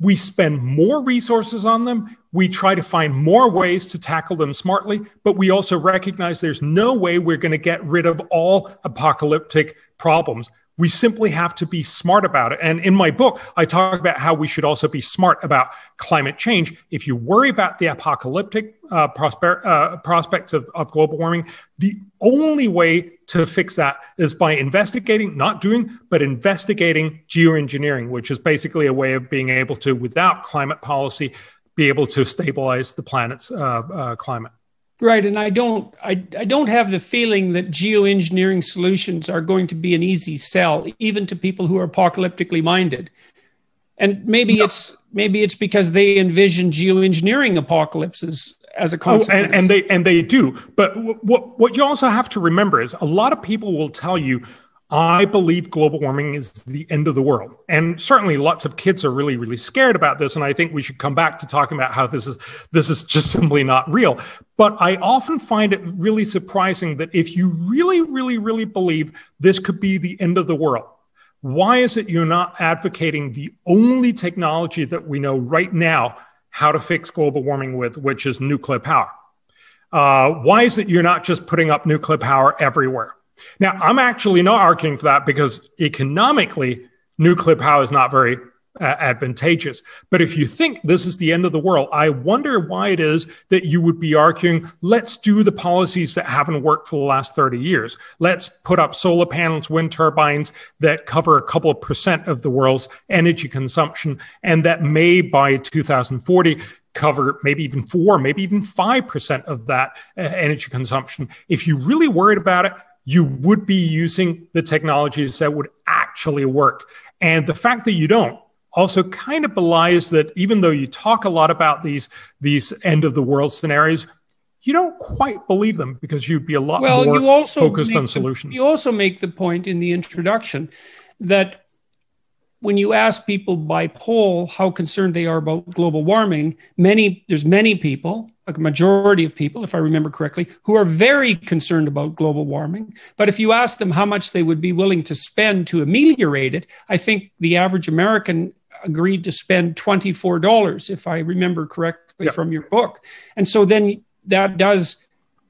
we spend more resources on them. We try to find more ways to tackle them smartly, but we also recognize there's no way we're going to get rid of all apocalyptic problems. We simply have to be smart about it. And in my book, I talk about how we should also be smart about climate change. If you worry about the apocalyptic uh, prosper, uh, prospects of, of global warming, the only way to fix that is by investigating, not doing, but investigating geoengineering, which is basically a way of being able to, without climate policy, be able to stabilize the planet's uh, uh climate. Right, and I don't, I, I don't have the feeling that geoengineering solutions are going to be an easy sell, even to people who are apocalyptically minded. And maybe no. it's maybe it's because they envision geoengineering apocalypses as a consequence. Oh, and, and, they and they do. But what what you also have to remember is a lot of people will tell you I believe global warming is the end of the world. And certainly lots of kids are really, really scared about this. And I think we should come back to talking about how this is this is just simply not real. But I often find it really surprising that if you really, really, really believe this could be the end of the world, why is it you're not advocating the only technology that we know right now how to fix global warming with, which is nuclear power? Uh, why is it you're not just putting up nuclear power everywhere? Now, I'm actually not arguing for that because economically, nuclear power is not very uh, advantageous. But if you think this is the end of the world, I wonder why it is that you would be arguing, let's do the policies that haven't worked for the last 30 years. Let's put up solar panels, wind turbines that cover a couple of percent of the world's energy consumption, and that may by 2040 cover maybe even four, maybe even 5% of that uh, energy consumption. If you're really worried about it, you would be using the technologies that would actually work. And the fact that you don't also kind of belies that even though you talk a lot about these these end of the world scenarios, you don't quite believe them because you'd be a lot well, more you also focused on solutions. The, you also make the point in the introduction that when you ask people by poll how concerned they are about global warming, many there's many people a majority of people, if I remember correctly, who are very concerned about global warming. But if you ask them how much they would be willing to spend to ameliorate it, I think the average American agreed to spend $24, if I remember correctly yeah. from your book. And so then that does,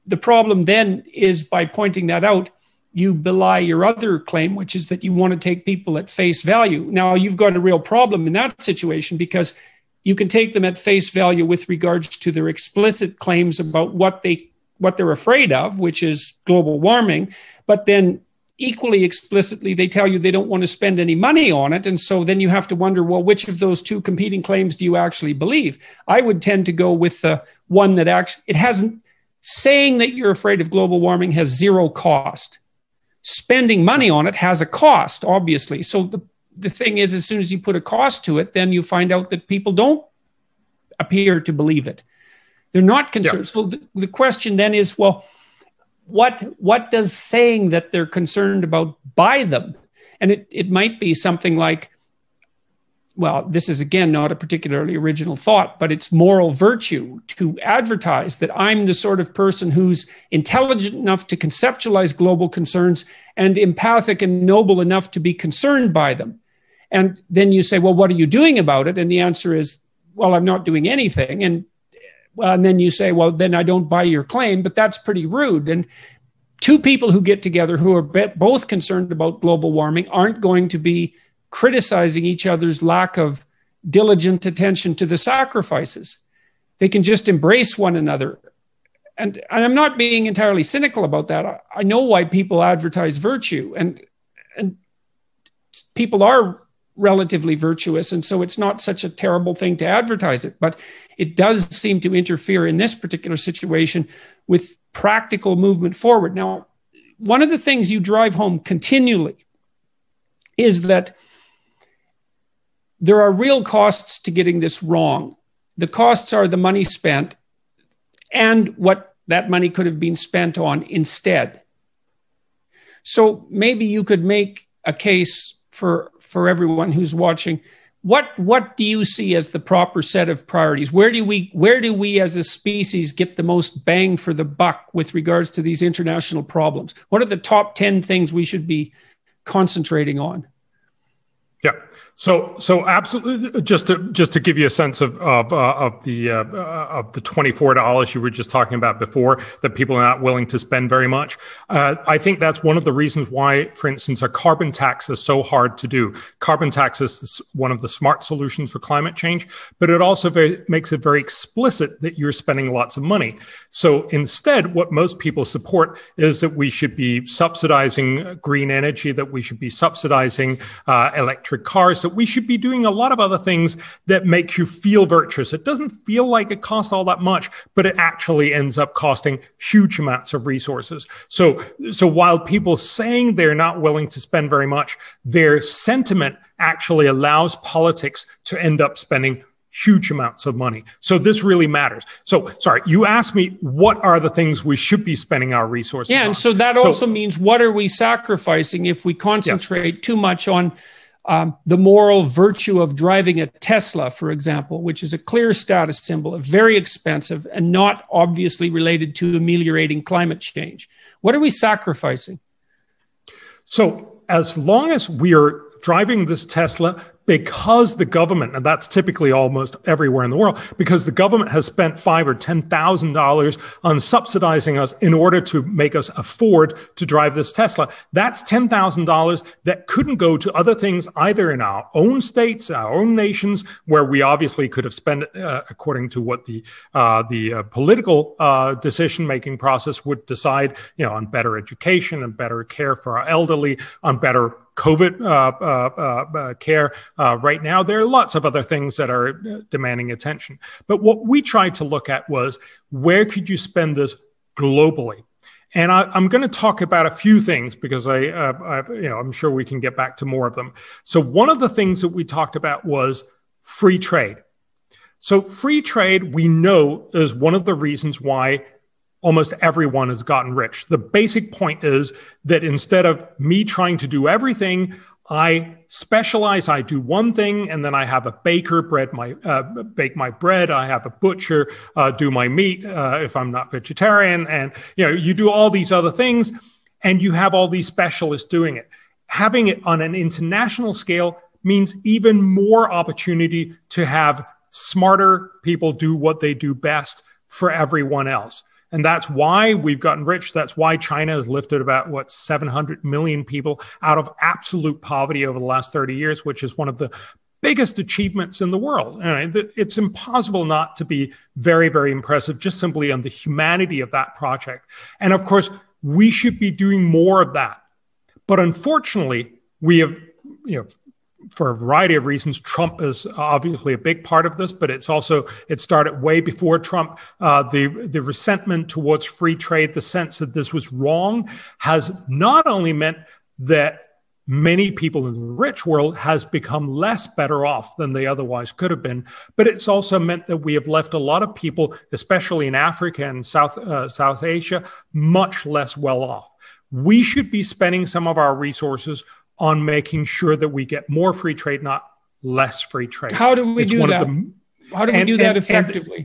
the problem then is by pointing that out, you belie your other claim, which is that you want to take people at face value. Now, you've got a real problem in that situation because you can take them at face value with regards to their explicit claims about what they what they're afraid of, which is global warming, but then equally explicitly they tell you they don't want to spend any money on it. And so then you have to wonder well which of those two competing claims do you actually believe? I would tend to go with the one that actually it hasn't saying that you're afraid of global warming has zero cost spending money on it has a cost obviously so the the thing is, as soon as you put a cost to it, then you find out that people don't appear to believe it. They're not concerned. Yeah. So the, the question then is, well, what what does saying that they're concerned about buy them? And it, it might be something like, well, this is again not a particularly original thought, but it's moral virtue to advertise that I'm the sort of person who's intelligent enough to conceptualize global concerns and empathic and noble enough to be concerned by them. And then you say, well, what are you doing about it? And the answer is, well, I'm not doing anything. And well, and then you say, well, then I don't buy your claim, but that's pretty rude. And two people who get together who are both concerned about global warming aren't going to be criticizing each other's lack of diligent attention to the sacrifices. They can just embrace one another. And, and I'm not being entirely cynical about that. I, I know why people advertise virtue, and and people are relatively virtuous. And so it's not such a terrible thing to advertise it. But it does seem to interfere in this particular situation with practical movement forward. Now, one of the things you drive home continually is that there are real costs to getting this wrong. The costs are the money spent and what that money could have been spent on instead. So maybe you could make a case for for everyone who's watching. What what do you see as the proper set of priorities? Where do we where do we as a species get the most bang for the buck with regards to these international problems? What are the top 10 things we should be concentrating on? Yeah so, so absolutely, just to just to give you a sense of of, uh, of the uh, uh of the twenty four dollars you were just talking about before that people are not willing to spend very much. Uh, I think that's one of the reasons why, for instance, a carbon tax is so hard to do. Carbon tax is one of the smart solutions for climate change, but it also very, makes it very explicit that you're spending lots of money. So instead, what most people support is that we should be subsidizing green energy, that we should be subsidizing uh, electric cars, that we should be doing a lot of other things that make you feel virtuous. It doesn't feel like it costs all that much, but it actually ends up costing huge amounts of resources. So, so while people saying they're not willing to spend very much, their sentiment actually allows politics to end up spending huge amounts of money. So this really matters. So sorry, you asked me what are the things we should be spending our resources yeah, and so that so, also means what are we sacrificing if we concentrate yes. too much on um, the moral virtue of driving a Tesla, for example, which is a clear status symbol, very expensive, and not obviously related to ameliorating climate change. What are we sacrificing? So, as long as we are driving this Tesla because the government, and that's typically almost everywhere in the world, because the government has spent five or ten thousand dollars on subsidizing us in order to make us afford to drive this Tesla. That's ten thousand dollars that couldn't go to other things either in our own states, our own nations, where we obviously could have spent it uh, according to what the uh, the uh, political uh, decision making process would decide, you know, on better education and better care for our elderly, on better COVID uh, uh, uh, care uh, right now. There are lots of other things that are demanding attention. But what we tried to look at was where could you spend this globally? And I, am going to talk about a few things because I, I, you know, I'm sure we can get back to more of them. So one of the things that we talked about was free trade. So free trade, we know, is one of the reasons why almost everyone has gotten rich. The basic point is that instead of me trying to do everything, I specialize. I do one thing, and then I have a baker bread my uh, bake my bread. I have a butcher uh, do my meat uh, if I'm not vegetarian, and you know you do all these other things, and you have all these specialists doing it. Having it on an international scale means even more opportunity to have smarter people do what they do best for everyone else. And that's why we've gotten rich. That's why China has lifted about, what, 700 million people out of absolute poverty over the last 30 years, which is one of the biggest achievements in the world. It's impossible not to be very, very impressive just simply on the humanity of that project. And of course, we should be doing more of that. But unfortunately, we have, you know, for a variety of reasons. Trump is obviously a big part of this, but it's also it started way before Trump. Uh, the the resentment towards free trade, the sense that this was wrong, has not only meant that many people in the rich world has become less better off than they otherwise could have been but it's also meant that we have left a lot of people especially in africa and south uh, south asia much less well off we should be spending some of our resources on making sure that we get more free trade, not less free trade. How do we it's do that? The, How do we and, do that and, effectively?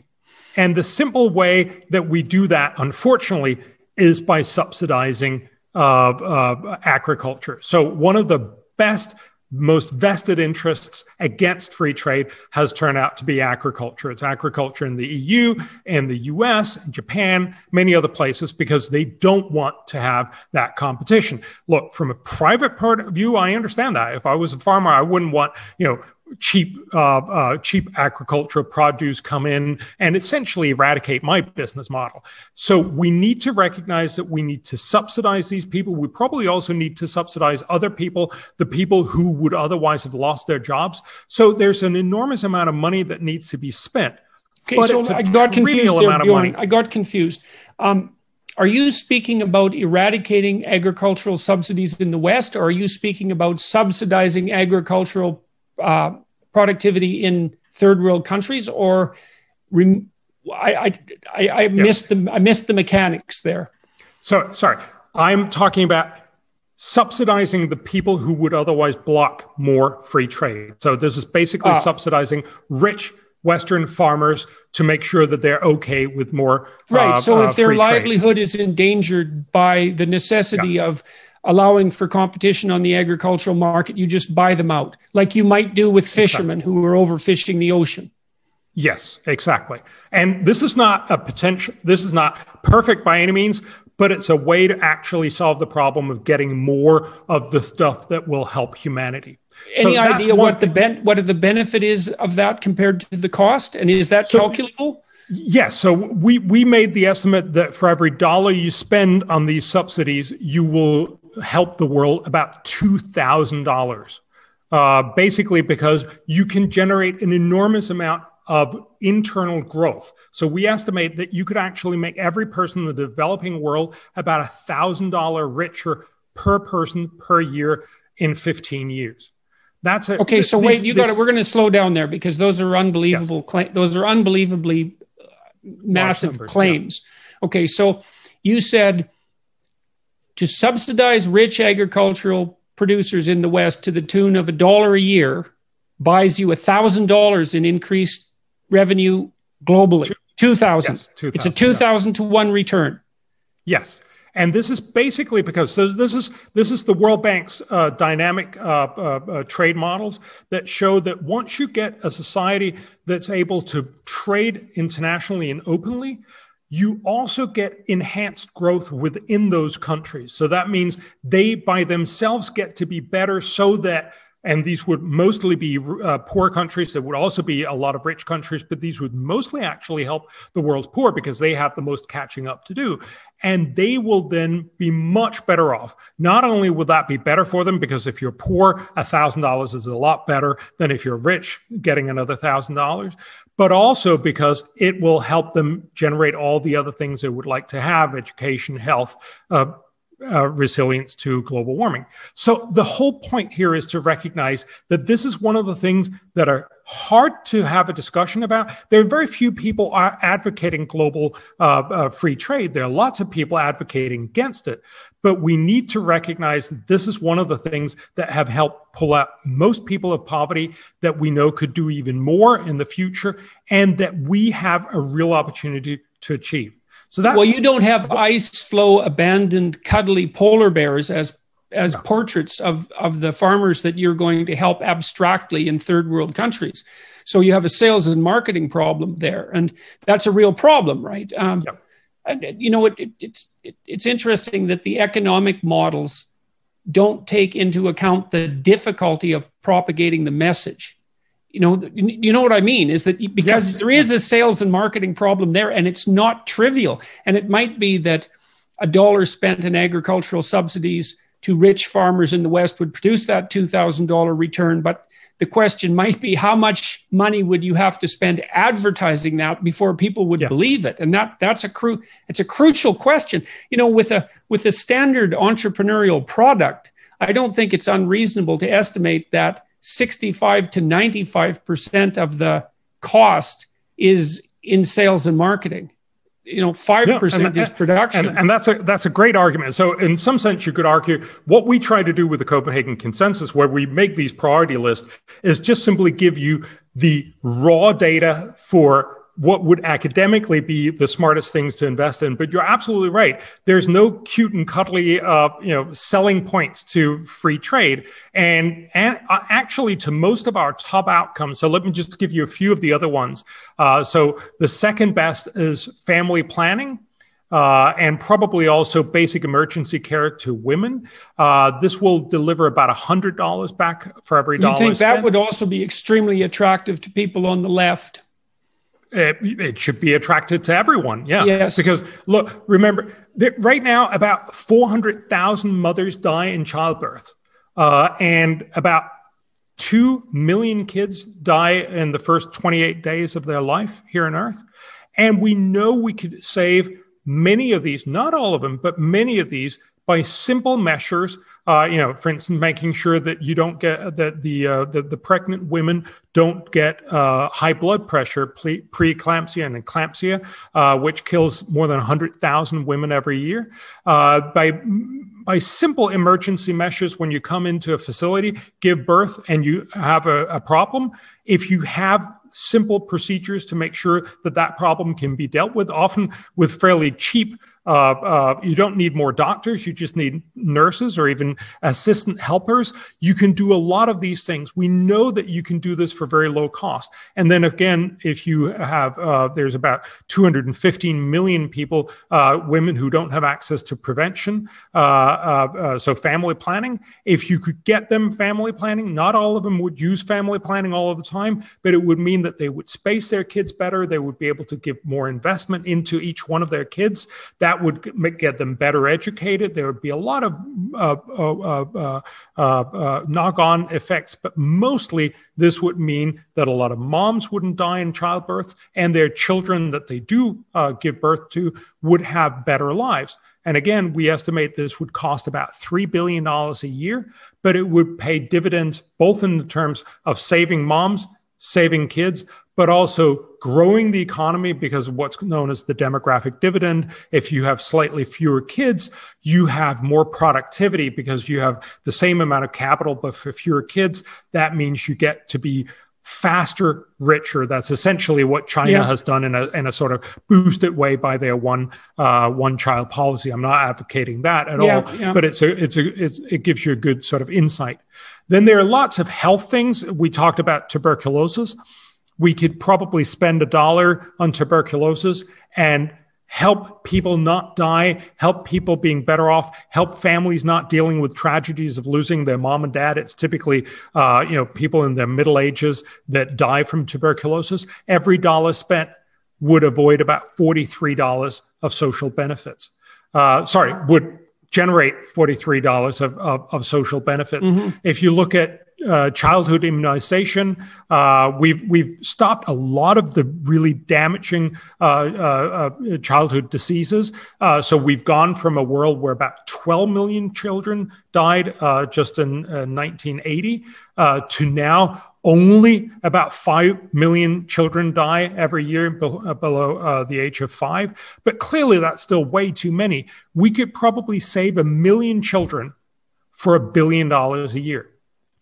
And, and, the simple way that we do that, unfortunately, is by subsidizing uh, uh, agriculture. So one of the best most vested interests against free trade has turned out to be agriculture. It's agriculture in the EU and the US, Japan, many other places, because they don't want to have that competition. Look, from a private point of view, I understand that. If I was a farmer, I wouldn't want, you know, cheap uh, uh, cheap agricultural produce come in and essentially eradicate my business model. So we need to recognize that we need to subsidize these people. We probably also need to subsidize other people, the people who would otherwise have lost their jobs. So there's an enormous amount of money that needs to be spent. Okay, so I got confused there, Bjorn. I got confused. Um, are you speaking about eradicating agricultural subsidies in the West, or are you speaking about subsidizing agricultural uh, productivity in third world countries, or rem- I, I, I, missed the I missed the mechanics there. So sorry, I'm talking about subsidizing the people who would otherwise block more free trade. So this is basically uh, subsidizing rich Western farmers to make sure that they're okay with more. Right. Uh, so if uh, their livelihood trade. is endangered by the necessity yeah. of allowing for competition on the agricultural market, you just buy them out, like you might do with fishermen exactly. who are overfishing the ocean. Yes, exactly. And this is not a potential, this is not perfect by any means, but it's a way to actually solve the problem of getting more of the stuff that will help humanity. Any so idea what the ben- what the benefit is of that compared to the cost, and is that so, calculable? Yes. So we we made the estimate that for every dollar you spend on these subsidies, you will help the world about $2,000. uh, basically because you can generate an enormous amount of internal growth. So we estimate that you could actually make every person in the developing world about a thousand dollar richer per person per year in 15 years. That's a, okay. So wait, you got it. We're going to slow down there because those are unbelievable yes. claims. Those are unbelievably uh, massive numbers, claims. Yeah. Okay, so you said to subsidize rich agricultural producers in the West to the tune of a dollar a year buys you a thousand dollars in increased revenue globally. Two thousand. Yes, 2, it's a two thousand yeah. to one return. Yes. And this is basically because so this is this is the World Bank's uh, dynamic uh, uh, uh, trade models that show that once you get a society that's able to trade internationally and openly, you also get enhanced growth within those countries. So that means they by themselves get to be better so that and these would mostly be uh, poor countries. There would also be a lot of rich countries, but these would mostly actually help the world's poor because they have the most catching up to do. And they will then be much better off. Not only will that be better for them, because if you're poor, $1,000 is a lot better than if you're rich getting another $1,000, but also because it will help them generate all the other things they would like to have education, health, uh, uh, resilience to global warming. So the whole point here is to recognize that this is one of the things that are hard to have a discussion about. There are very few people are advocating global uh, uh, free trade. There are lots of people advocating against it. But we need to recognize that this is one of the things that have helped pull out most people of poverty that we know could do even more in the future and that we have a real opportunity to achieve. So that's well, you don't have ice floe abandoned cuddly polar bears as as no. portraits of of the farmers that you're going to help abstractly in third world countries. So you have a sales and marketing problem there, and that's a real problem, right? Um, yep. And you know, it, it, it's it, it's interesting that the economic models don't take into account the difficulty of propagating the message you know you know what i mean is that because yes. there is a sales and marketing problem there and it's not trivial and it might be that a dollar spent in agricultural subsidies to rich farmers in the west would produce that $2000 return but the question might be how much money would you have to spend advertising that before people would yes. believe it and that that's a cru- it's a crucial question you know with a with a standard entrepreneurial product i don't think it's unreasonable to estimate that 65 to 95% of the cost is in sales and marketing. You know, 5% yeah, and, is production. And, and, that's a that's a great argument. So in some sense you could argue what we try to do with the Copenhagen consensus where we make these priority lists is just simply give you the raw data for what would academically be the smartest things to invest in. But you're absolutely right. There's no cute and cuddly, uh, you know, selling points to free trade, and and uh, actually to most of our top outcomes. So let me just give you a few of the other ones. Uh, so the second best is family planning. Uh, and probably also basic emergency care to women. Uh, this will deliver about $100 back for every dollar. You think spent. that would also be extremely attractive to people on the left? It, it, should be attracted to everyone. Yeah. Yes. Because look, remember, that right now, about 400,000 mothers die in childbirth, uh, and about 2 million kids die in the first 28 days of their life here on Earth. And we know we could save many of these, not all of them, but many of these by simple measures uh, you know, for instance, making sure that you don't get that the uh, the, the, pregnant women don't get uh, high blood pressure, pre- preeclampsia and eclampsia, uh, which kills more than 100,000 women every year. Uh, by by simple emergency measures, when you come into a facility, give birth, and you have a, a problem, if you have simple procedures to make sure that that problem can be dealt with, often with fairly cheap uh, uh, you don't need more doctors. You just need nurses or even assistant helpers. You can do a lot of these things. We know that you can do this for very low cost. And then again, if you have, uh, there's about 215 million people, uh, women who don't have access to prevention. Uh, uh, so family planning, if you could get them family planning, not all of them would use family planning all of the time, but it would mean that they would space their kids better. They would be able to give more investment into each one of their kids. That that would get them better educated. There would be a lot of uh, uh, uh, uh, uh knock on effects, but mostly this would mean that a lot of moms wouldn't die in childbirth and their children that they do uh, give birth to would have better lives. And again, we estimate this would cost about $3 billion a year, but it would pay dividends both in the terms of saving moms, saving kids, but also growing the economy because of what's known as the demographic dividend. If you have slightly fewer kids, you have more productivity because you have the same amount of capital, but for fewer kids, that means you get to be faster, richer. That's essentially what China yeah. has done in a, in a sort of boosted way by their one uh, one child policy. I'm not advocating that at yeah, all, yeah. but it's a it's a it's, it gives you a good sort of insight. Then there are lots of health things. We talked about tuberculosis we could probably spend a dollar on tuberculosis and help people not die, help people being better off, help families not dealing with tragedies of losing their mom and dad. It's typically, uh, you know, people in their middle ages that die from tuberculosis. Every dollar spent would avoid about $43 of social benefits. Uh, sorry, would generate $43 of, of, of social benefits. Mm-hmm. If you look at uh, childhood immunization. Uh, we've we've stopped a lot of the really damaging uh, uh, uh childhood diseases. So we've gone from a world where about 12 million children died just in 1980 to now only about 5 million children die every year below the age of five. But clearly, that's still way too many. We could probably save a million children for a billion dollars a year.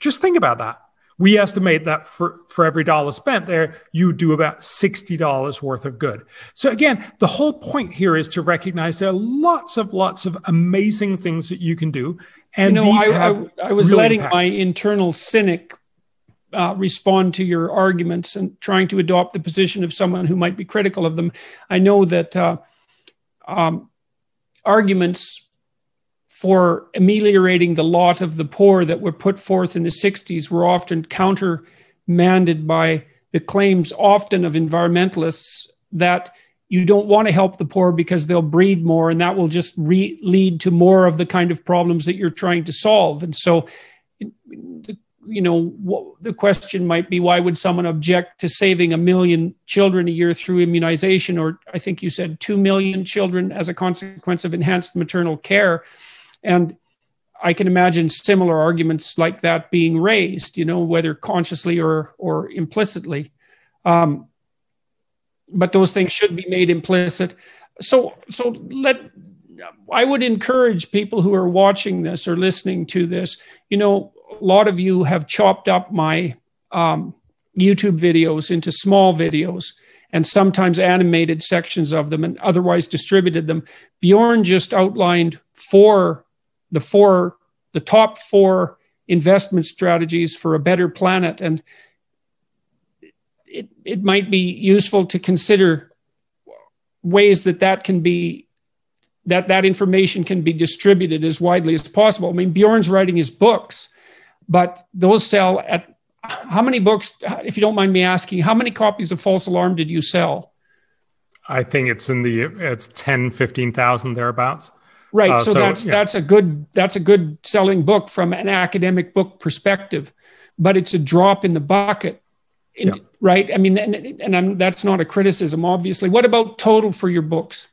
Just think about that. We estimate that for, for every dollar spent there, you do about $60 worth of good. So, again, the whole point here is to recognize there are lots of, lots of amazing things that you can do. And you know, I, I, I, was letting my internal cynic uh, respond to your arguments and trying to adopt the position of someone who might be critical of them. I know that uh, um, arguments for ameliorating the lot of the poor that were put forth in the 60s were often countermanded by the claims often of environmentalists that you don't want to help the poor because they'll breed more and that will just re- lead to more of the kind of problems that you're trying to solve. And so you know the question might be why would someone object to saving a million children a year through immunization? Or i think you said 2 million children as a consequence of enhanced maternal care and I can imagine similar arguments like that being raised, you know, whether consciously or or implicitly. Um, but those things should be made implicit. So so let I would encourage people who are watching this or listening to this. You know, a lot of you have chopped up my um, YouTube videos into small videos and sometimes animated sections of them and otherwise distributed them. Bjorn just outlined four the four, the top four investment strategies for a better planet. And it, it might be useful to consider ways that that can be that that information can be distributed as widely as possible. I mean, Bjorn's writing his books, but those sell at how many books, if you don't mind me asking, how many copies of False Alarm did you sell? I think it's in the it's 10, 15,000 thereabouts. Right. Uh, so, so, that's yeah. that's a good that's a good selling book from an academic book perspective, but it's a drop in the bucket. In, yeah. Right. I mean, and, and I'm, that's not a criticism, obviously. What about total for your books?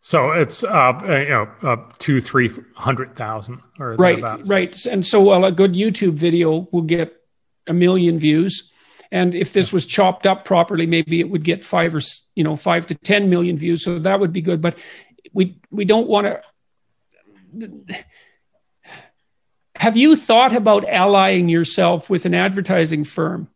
So it's uh, you know uh, two three hundred thousand or right, right. And so well, a good YouTube video will get a million views, and if this was chopped up properly, maybe it would get five or you know five to ten million views. So that would be good. But we we don't want to have you thought about allying yourself with an advertising firm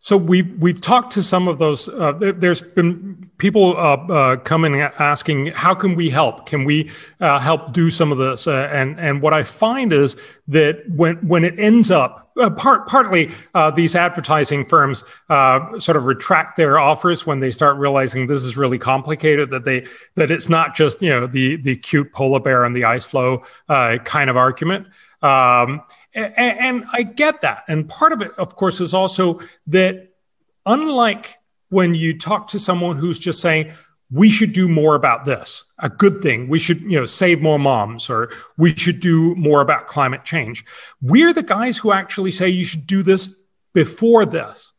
so we we've talked to some of those. Uh, there, has been people uh, uh, coming asking, how can we help? Can we uh, help do some of this? Uh, and and what I find is that when when it ends up, uh, part partly these advertising firms sort of retract their offers when they start realizing this is really complicated. That they that it's not just you know the the cute polar bear and the ice floe kind of argument. Um, and, and I get that. And part of it, of course, is also that unlike when you talk to someone who's just saying, we should do more about this a good thing. We should you know save more moms or we should do more about climate change. We're the guys who actually say you should do this before this.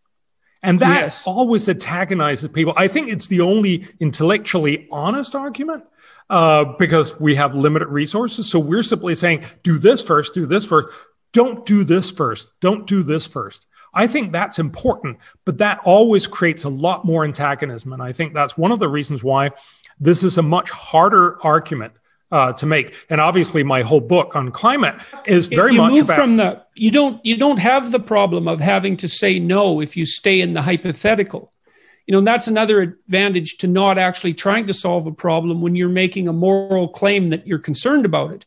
And that yes. always antagonizes people. I think it's the only intellectually honest argument uh, because we have limited resources. So we're simply saying do this first do this first don't do this first don't do this first I think that's important, but that always creates a lot more antagonism. And I think that's one of the reasons why this is a much harder argument uh, to make. And obviously, my whole book on climate is very you much move about from the you don't you don't have the problem of having to say no if you stay in the hypothetical. You know, that's another advantage to not actually trying to solve a problem when you're making a moral claim that you're concerned about it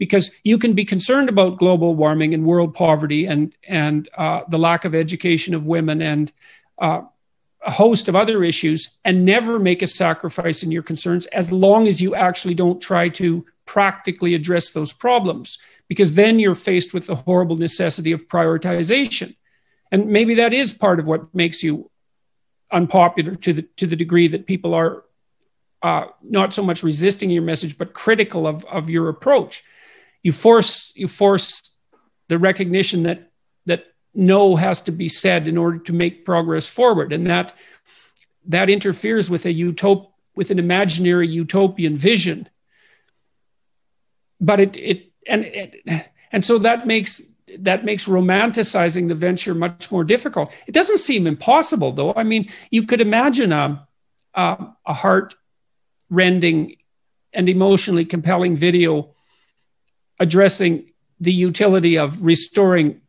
because you can be concerned about global warming and world poverty and and uh, the lack of education of women and uh, a host of other issues and never make a sacrifice in your concerns as long as you actually don't try to practically address those problems because then you're faced with the horrible necessity of prioritization. And maybe that is part of what makes you unpopular to the to the degree that people are uh, not so much resisting your message but critical of, of your approach you force you force the recognition that that no has to be said in order to make progress forward. And that that interferes with a utop with an imaginary utopian vision. But it it and it, and so that makes that makes romanticizing the venture much more difficult. It doesn't seem impossible though. I mean you could imagine um, um, a a, a heart rending and emotionally compelling video addressing the utility of restoring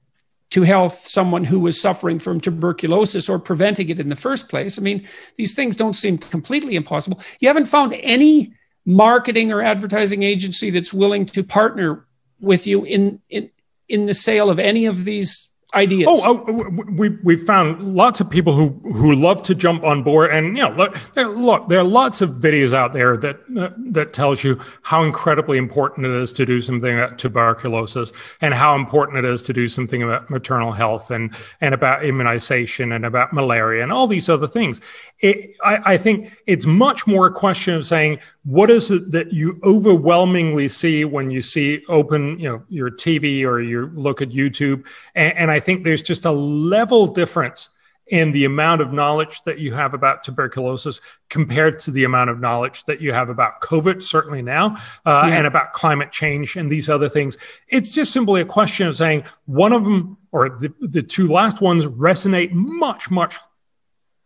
to health someone who was suffering from tuberculosis or preventing it in the first place. I mean, these things don't seem completely impossible. You haven't found any marketing or advertising agency that's willing to partner with you in in in the sale of any of these ideas. Oh, oh, we we found lots of people who who love to jump on board, and you know, look, there, look, there are lots of videos out there that uh, that tells you how incredibly important it is to do something about tuberculosis, and how important it is to do something about maternal health, and and about immunization, and about malaria, and all these other things. It, I, I think it's much more a question of saying what is it that you overwhelmingly see when you see open you know your tv or you look at youtube and, and, i think there's just a level difference in the amount of knowledge that you have about tuberculosis compared to the amount of knowledge that you have about covid certainly now uh, yeah. and about climate change and these other things it's just simply a question of saying one of them or the, the two last ones resonate much much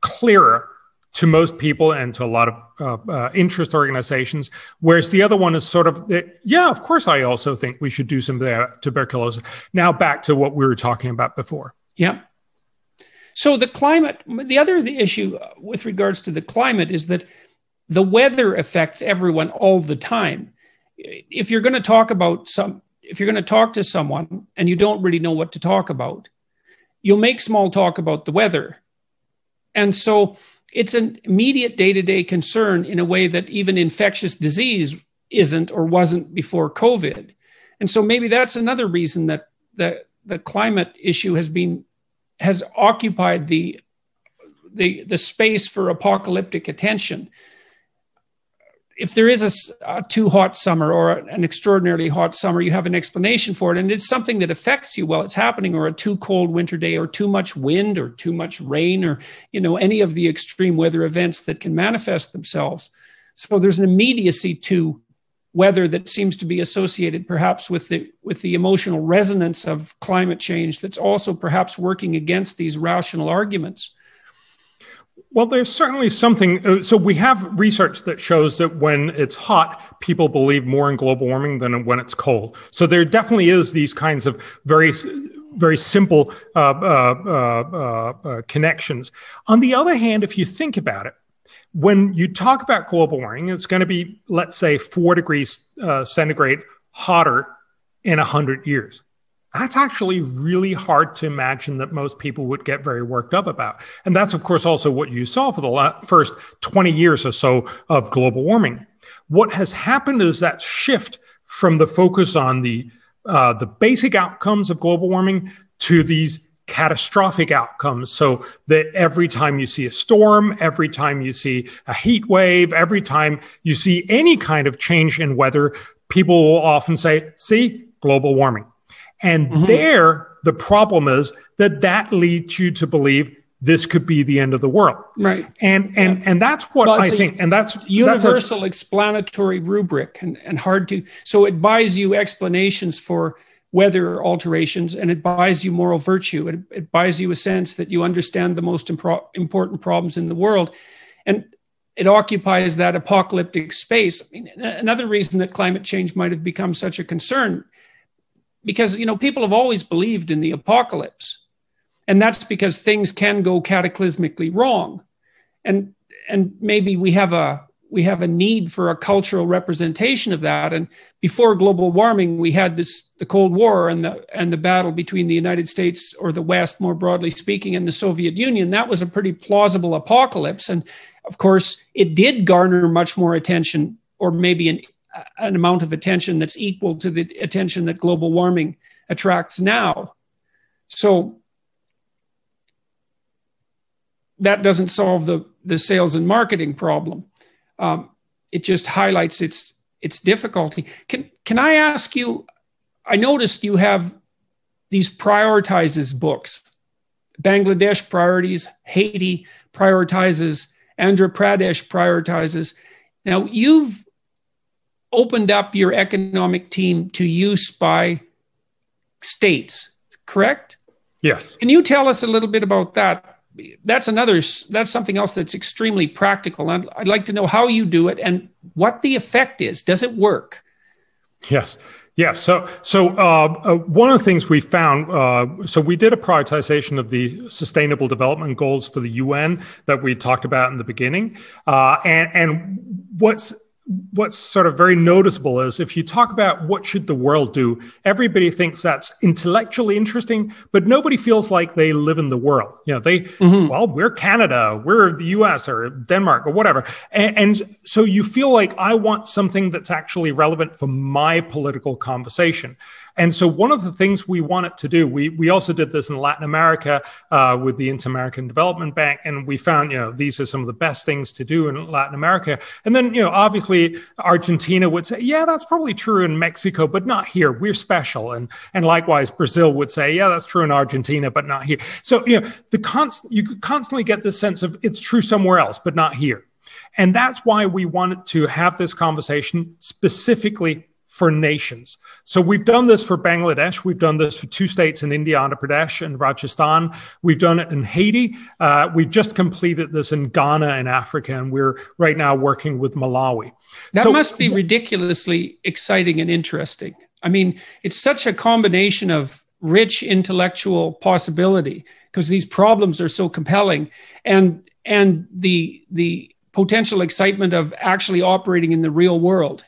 clearer to most people and to a lot of uh, uh, interest organizations. Whereas the other one is sort of, that, yeah, of course, I also think we should do some tuberculosis. Now back to what we were talking about before. Yeah. So the climate, the other the issue with regards to the climate is that the weather affects everyone all the time. If you're going to talk about some, if you're going to talk to someone and you don't really know what to talk about, you'll make small talk about the weather. And so it's an immediate day to day concern in a way that even infectious disease isn't or wasn't before COVID. And so maybe that's another reason that the, the climate issue has been has occupied the the the space for apocalyptic attention if there is a, a, too hot summer or an extraordinarily hot summer, you have an explanation for it. And it's something that affects you while it's happening, or a too cold winter day, or too much wind, or too much rain, or you know any of the extreme weather events that can manifest themselves. So there's an immediacy to weather that seems to be associated perhaps with the with the emotional resonance of climate change that's also perhaps working against these rational arguments. Well, there's certainly something. Uh, so we have research that shows that when it's hot, people believe more in global warming than when it's cold. So there definitely is these kinds of very, very simple uh, uh, uh, uh, connections. On the other hand, if you think about it, when you talk about global warming, it's going to be, let's say, four degrees uh, centigrade hotter in 100 years that's actually really hard to imagine that most people would get very worked up about. And that's, of course, also what you saw for the first 20 years or so of global warming. What has happened is that shift from the focus on the uh, the basic outcomes of global warming to these catastrophic outcomes. So that every time you see a storm, every time you see a heat wave, every time you see any kind of change in weather, people will often say, see, global warming. And mm-hmm. there, the problem is that that leads you to believe this could be the end of the world. Right. And and yeah. and that's what well, I think. And that's universal that's a, explanatory rubric and, and hard to so it buys you explanations for weather alterations and it buys you moral virtue. It, it buys you a sense that you understand the most impro- important problems in the world. And it occupies that apocalyptic space. I mean, another reason that climate change might have become such a concern, because you know people have always believed in the apocalypse, and that's because things can go cataclysmically wrong, and and maybe we have a we have a need for a cultural representation of that. And before global warming, we had this the Cold War and the and the battle between the United States or the West, more broadly speaking, and the Soviet Union. That was a pretty plausible apocalypse. And of course, it did garner much more attention, or maybe an an amount of attention that's equal to the attention that global warming attracts now. So that doesn't solve the, the sales and marketing problem um, it just highlights its its difficulty. Can can I ask you? I noticed you have these prioritizes books. Bangladesh priorities, Haiti prioritizes, Andhra Pradesh prioritizes. Now you've opened up your economic team to use by states, correct? Yes. Can you tell us a little bit about that? that's another that's something else that's extremely practical and i'd like to know how you do it and what the effect is does it work yes yes so so uh, uh, one of the things we found uh, so we did a prioritization of the sustainable development goals for the un that we talked about in the beginning uh, and and what's what's sort of very noticeable is if you talk about what should the world do everybody thinks that's intellectually interesting but nobody feels like they live in the world. You know they mm-hmm. well we're canada we're the us or denmark or whatever. And, and, so you feel like i want something that's actually relevant for my political conversation and so one of the things we wanted to do, we, we also did this in Latin America uh, with the Inter-American Development Bank, and we found, you know, these are some of the best things to do in Latin America. And then, you know, obviously Argentina would say, yeah, that's probably true in Mexico, but not here. We're special. And, and likewise, Brazil would say, yeah, that's true in Argentina, but not here. So, you know, the const- you could constantly get this sense of it's true somewhere else, but not here. And that's why we wanted to have this conversation specifically for nations. So we've done this for Bangladesh. We've done this for two states in India, Andhra Pradesh and Rajasthan. We've done it in Haiti. Uh, we've just completed this in Ghana in Africa, and we're right now working with Malawi. That so, must be ridiculously exciting and interesting. I mean, it's such a combination of rich intellectual possibility because these problems are so compelling and and the the potential excitement of actually operating in the real world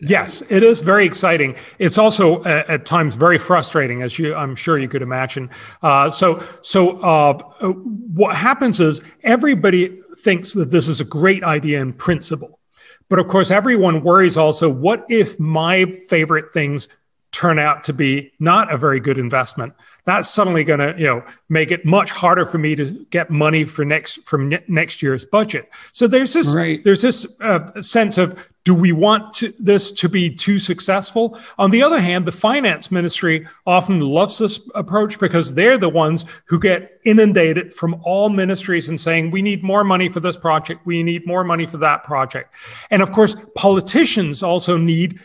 Yes, it is very exciting. It's also uh, at times very frustrating, as you, I'm sure you could imagine. Uh, so, so uh, what happens is everybody thinks that this is a great idea in principle, but of course, everyone worries also: what if my favorite things turn out to be not a very good investment? That's suddenly going to, you know, make it much harder for me to get money for next from ne- next year's budget. So there's this right. there's this uh, sense of do we want to, this to be too successful? On the other hand, the finance ministry often loves this approach because they're the ones who get inundated from all ministries and saying, we need more money for this project. We need more money for that project. And of course, politicians also need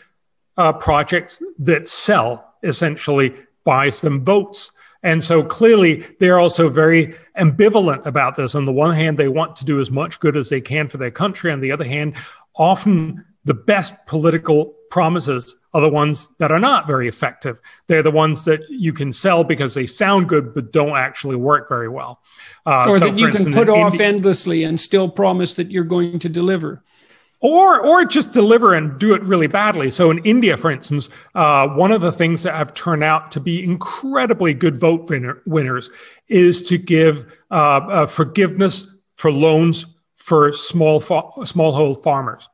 uh, projects that sell, essentially buys them votes. And so clearly they're also very ambivalent about this. On the one hand, they want to do as much good as they can for their country. On the other hand, often the best political promises are the ones that are not very effective. They're the ones that you can sell because they sound good but don't actually work very well. Uh, or so that you can instance, put off Indi- endlessly and still promise that you're going to deliver. Or, or just deliver and do it really badly. So in India, for instance, uh, one of the things that have turned out to be incredibly good vote winner, winners is to give uh, uh, forgiveness for loans for small fa- smallhold farmers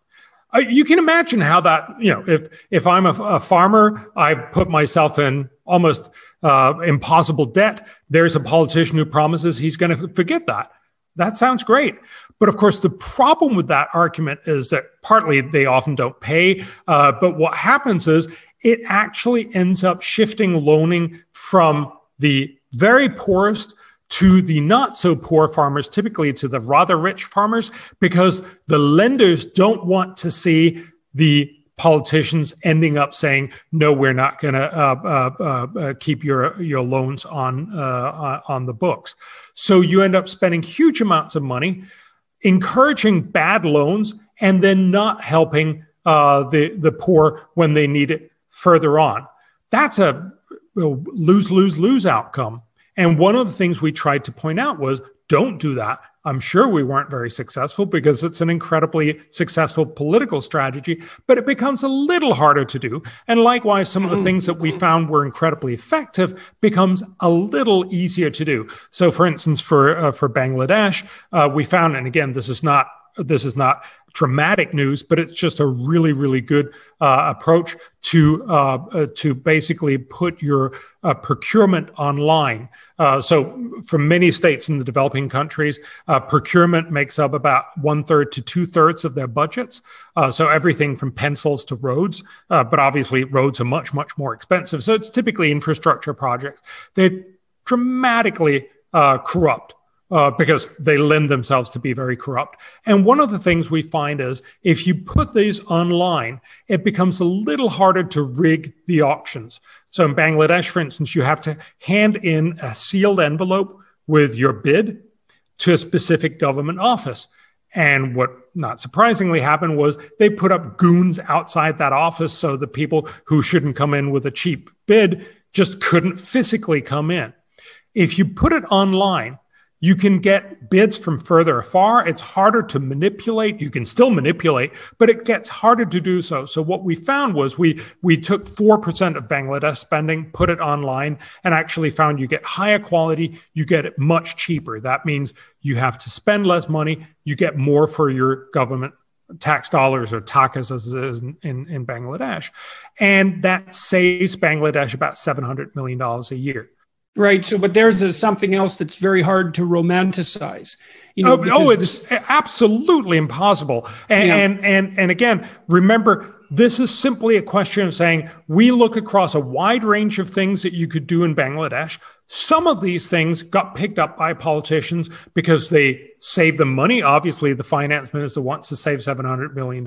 you can imagine how that you know if if i'm a, a, farmer i put myself in almost uh, impossible debt, there's a politician who promises he's going to forgive that. That sounds great. But of course, the problem with that argument is that partly they often don't pay. Uh, but what happens is it actually ends up shifting loaning from the very poorest to the not so poor farmers, typically to the rather rich farmers, because the lenders don't want to see the politicians ending up saying, "No, we're not going to uh, uh, uh, keep your your loans on uh, on the books." So you end up spending huge amounts of money, encouraging bad loans, and then not helping uh, the the poor when they need it further on. That's a lose lose lose outcome. And one of the things we tried to point out was don't do that. I'm sure we weren't very successful because it's an incredibly successful political strategy, but it becomes a little harder to do. And likewise, some of the things that we found were incredibly effective becomes a little easier to do. So, for instance, for uh, for Bangladesh, uh, we found, and again, this is not this is not dramatic news, but it's just a really, really good uh, approach to uh, uh, to basically put your uh, procurement online. Uh, so, for many states in the developing countries, uh, procurement makes up about one third to two thirds of their budgets. so, everything from pencils to roads, but obviously, roads are much, much more expensive. So, it's typically infrastructure projects. They're dramatically corrupt uh, because they lend themselves to be very corrupt. And one of the things we find is if you put these online, it becomes a little harder to rig the auctions. So in Bangladesh, for instance, you have to hand in a sealed envelope with your bid to a specific government office. And what not surprisingly happened was they put up goons outside that office so the people who shouldn't come in with a cheap bid just couldn't physically come in. If you put it online, you can get bids from further afar. It's harder to manipulate. You can still manipulate, but it gets harder to do so. So what we found was we we took 4% of Bangladesh spending, put it online, and actually found you get higher quality, you get it much cheaper. That means you have to spend less money, you get more for your government tax dollars or takas as it is in, in, in Bangladesh. And that saves Bangladesh about $700 million a year. Right. So, but there's a, something else that's very hard to romanticize. You know, oh, oh it's this, absolutely impossible. And, yeah. and and and again, remember this is simply a question of saying we look across a wide range of things that you could do in Bangladesh. Some of these things got picked up by politicians because they save them money. Obviously, the finance minister wants to save $700 million.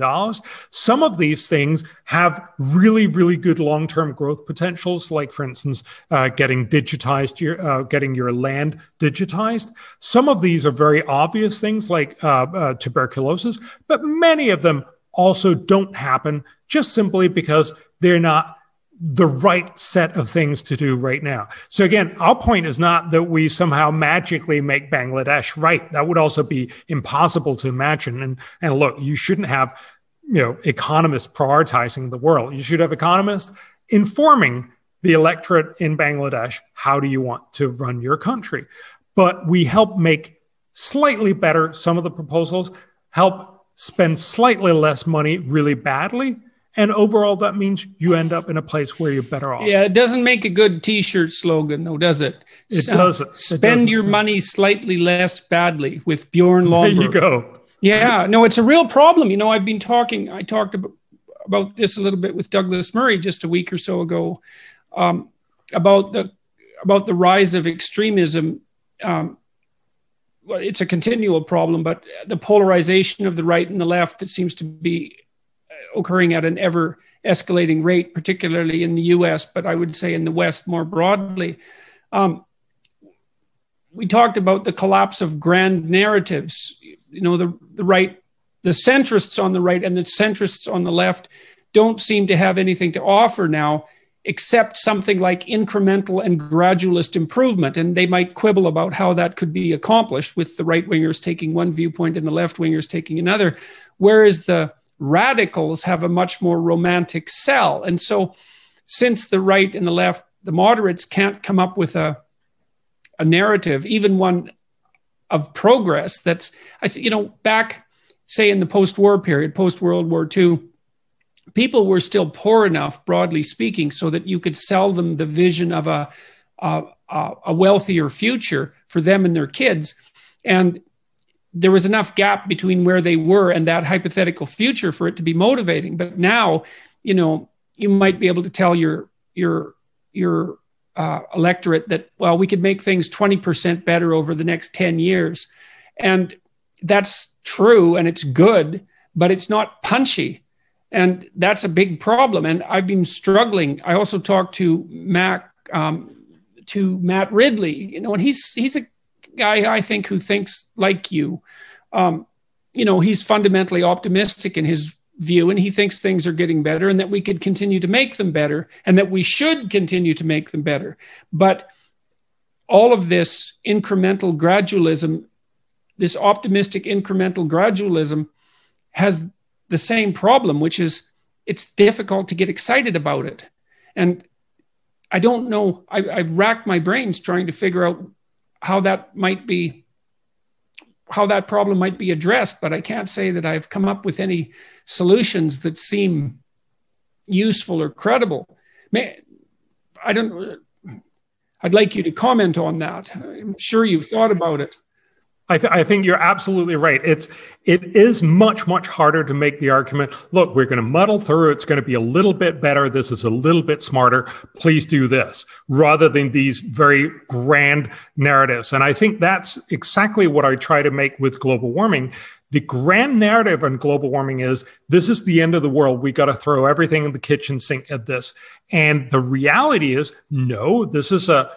Some of these things have really, really good long term growth potentials, like, for instance, uh, getting digitized, your, uh, getting your land digitized. Some of these are very obvious things like uh, uh tuberculosis, but many of them also don't happen just simply because they're not the right set of things to do right now. So again, our point is not that we somehow magically make Bangladesh right. That would also be impossible to imagine. And and look, you shouldn't have you know economists prioritizing the world. You should have economists informing the electorate in Bangladesh how do you want to run your country. But we help make slightly better some of the proposals, help spend slightly less money really badly. And overall, that means you end up in a place where you're better off. Yeah, it doesn't make a good T-shirt slogan, though, does it? It so, doesn't. It spend doesn't. your money slightly less badly with Bjorn Lomborg. There you go. Yeah, no, it's a real problem. You know, I've been talking. I talked about, about this a little bit with Douglas Murray just a week or so ago um, about the about the rise of extremism um, well, it's a continual problem, but the polarization of the right and the left that seems to be occurring at an ever escalating rate, particularly in the US, but I would say in the West more broadly. Um, we talked about the collapse of grand narratives. You know, the, the right, the centrists on the right and the centrists on the left don't seem to have anything to offer now except something like incremental and gradualist improvement. And they might quibble about how that could be accomplished with the right wingers taking one viewpoint and the left wingers taking another, whereas the radicals have a much more romantic sell. And so, since the right and the left, the moderates can't come up with a, a narrative, even one of progress that's, I you know, back, say, in the post war period, post World War II people were still poor enough, broadly speaking, so that you could sell them the vision of a, a, a wealthier future for them and their kids. And there was enough gap between where they were and that hypothetical future for it to be motivating. But now, you know, you might be able to tell your your your uh, electorate that well, we could make things twenty percent better over the next ten years, and that's true and it's good, but it's not punchy, and that's a big problem. And I've been struggling. I also talked to Mac um, to Matt Ridley, you know, and he's he's a guy I think who thinks like you. Um, you know, he's fundamentally optimistic in his view, and he thinks things are getting better, and that we could continue to make them better, and that we should continue to make them better. But all of this incremental gradualism, this optimistic incremental gradualism, has the same problem, which is it's difficult to get excited about it. And I don't know. I, I've racked my brains trying to figure out how that might be how that problem might be addressed, but I can't say that I've come up with any solutions that seem useful or credible. May, I don't. I'd like you to comment on that. I'm sure you've thought about it. I, th- I, think you're absolutely right. It's it is much much harder to make the argument. Look, we're going to muddle through. It's going to be a little bit better. This is a little bit smarter. Please do this, rather than these very grand narratives. And I think that's exactly what I try to make with global warming. The grand narrative on global warming is this is the end of the world. We got to throw everything in the kitchen sink at this. And the reality is, no, this is a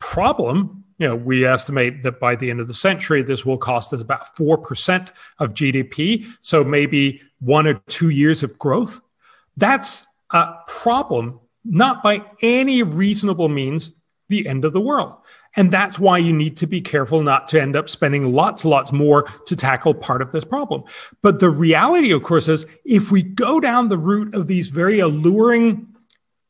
problem you know, we estimate that by the end of the century, this will cost us about 4% of GDP. So maybe one or two years of growth. That's a problem, not by any reasonable means, the end of the world. And that's why you need to be careful not to end up spending lots, lots more to tackle part of this problem. But the reality, of course, is if we go down the route of these very alluring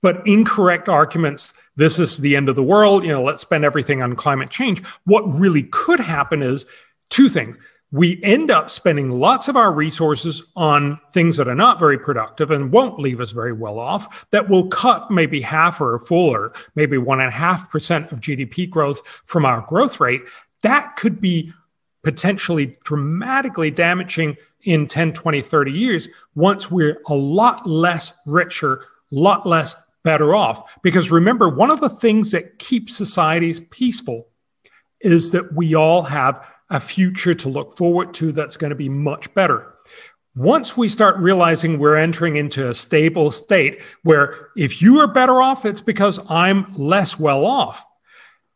but incorrect arguments this is the end of the world you know let's spend everything on climate change. What really could happen is two things. We end up spending lots of our resources on things that are not very productive and won't leave us very well off that will cut maybe half or a full or maybe one and a half percent of gdp growth from our growth rate. That could be potentially dramatically damaging in 10 20 30 years once we're a lot less richer a lot less better off. Because remember, one of the things that keeps societies peaceful is that we all have a future to look forward to that's going to be much better. Once we start realizing we're entering into a stable state where if you are better off, it's because I'm less well off,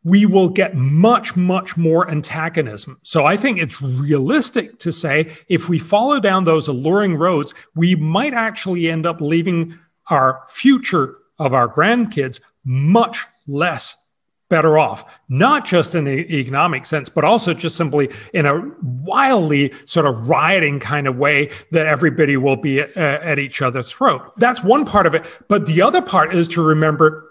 we will get much, much more antagonism. So I think it's realistic to say if we follow down those alluring roads, we might actually end up leaving our future of our grandkids much less better off, not just in the economic sense, but also just simply in a wildly sort of rioting kind of way that everybody will be at, at each other's throat. That's one part of it. But the other part is to remember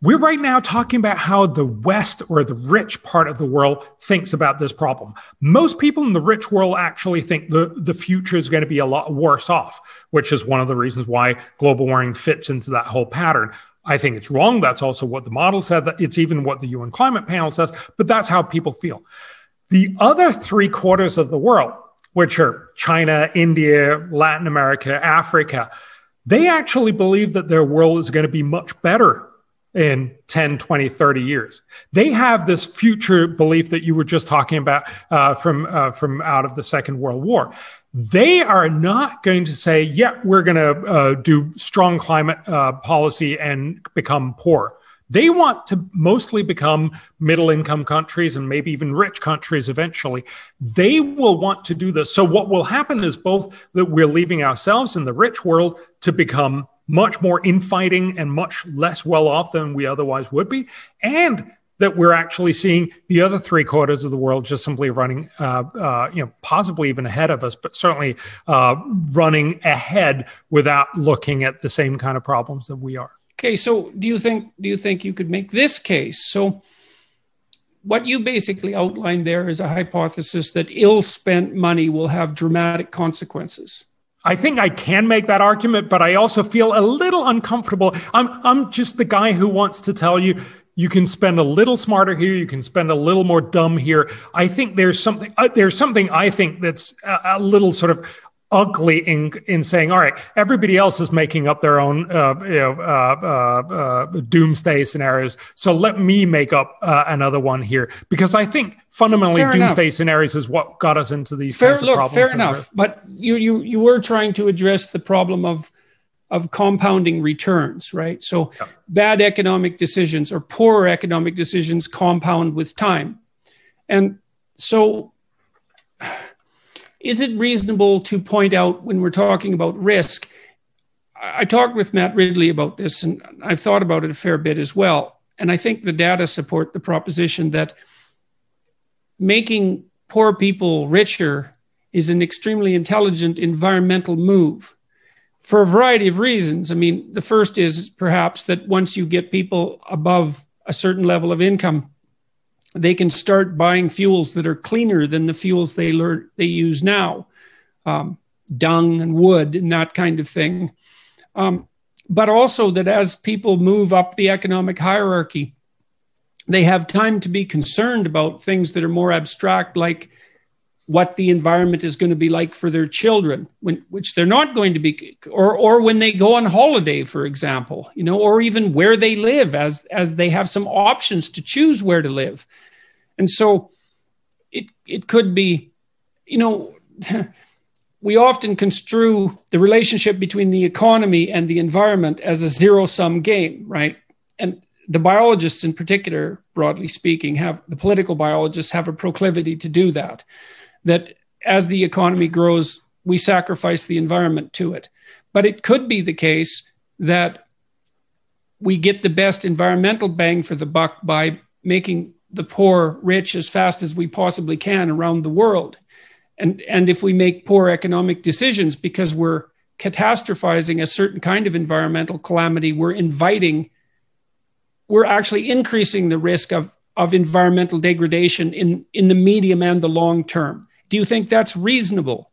we're right now talking about how the West or the rich part of the world thinks about this problem. Most people in the rich world actually think the, the future is going to be a lot worse off, which is one of the reasons why global warming fits into that whole pattern. I think it's wrong. That's also what the model said. That it's even what the UN climate panel says, but that's how people feel. The other three quarters of the world, which are China, India, Latin America, Africa, they actually believe that their world is going to be much better in 10, 20, 30 years. They have this future belief that you were just talking about uh, from, uh, from out of the Second World War. They are not going to say, yeah, we're going to uh, do strong climate uh, policy and become poor. They want to mostly become middle income countries and maybe even rich countries eventually. They will want to do this. So, what will happen is both that we're leaving ourselves in the rich world to become much more infighting and much less well off than we otherwise would be. And that we're actually seeing the other three quarters of the world just simply running, uh, uh, you know, possibly even ahead of us, but certainly uh, running ahead without looking at the same kind of problems that we are. Okay, so do you think do you think you could make this case? So, what you basically outlined there is a hypothesis that ill spent money will have dramatic consequences. I think I can make that argument, but I also feel a little uncomfortable. I'm I'm just the guy who wants to tell you you can spend a little smarter here, you can spend a little more dumb here. I think there's something uh, there's something I think that's a, a little sort of ugly in in saying, all right, everybody else is making up their own uh, you know, uh, uh, uh doomsday scenarios, so let me make up uh, another one here because I think fundamentally fair doomsday enough. scenarios is what got us into these fair, kinds look, of problems. Fair enough, but you you you were trying to address the problem of of compounding returns, right? So yeah. bad economic decisions or poor economic decisions compound with time, and so is it reasonable to point out when we're talking about risk? I talked with Matt Ridley about this, and I've thought about it a fair bit as well. And I think the data support the proposition that making poor people richer is an extremely intelligent environmental move for a variety of reasons. I mean, the first is perhaps that once you get people above a certain level of income, they can start buying fuels that are cleaner than the fuels they learn they use now, um, dung and wood and that kind of thing. Um, but also that as people move up the economic hierarchy, they have time to be concerned about things that are more abstract, like what the environment is going to be like for their children, when, which they're not going to be, or or when they go on holiday, for example, you know, or even where they live, as as they have some options to choose where to live, and so it it could be, you know. we often construe the relationship between the economy and the environment as a zero sum game, right? And the biologists, in particular, broadly speaking, have the political biologists have a proclivity to do that that as the economy grows, we sacrifice the environment to it. But it could be the case that we get the best environmental bang for the buck by making the poor rich as fast as we possibly can around the world. And, and if we make poor economic decisions because we're catastrophizing a certain kind of environmental calamity, we're inviting, we're actually increasing the risk of, of environmental degradation in, in the medium and the long term. Do you think that's reasonable?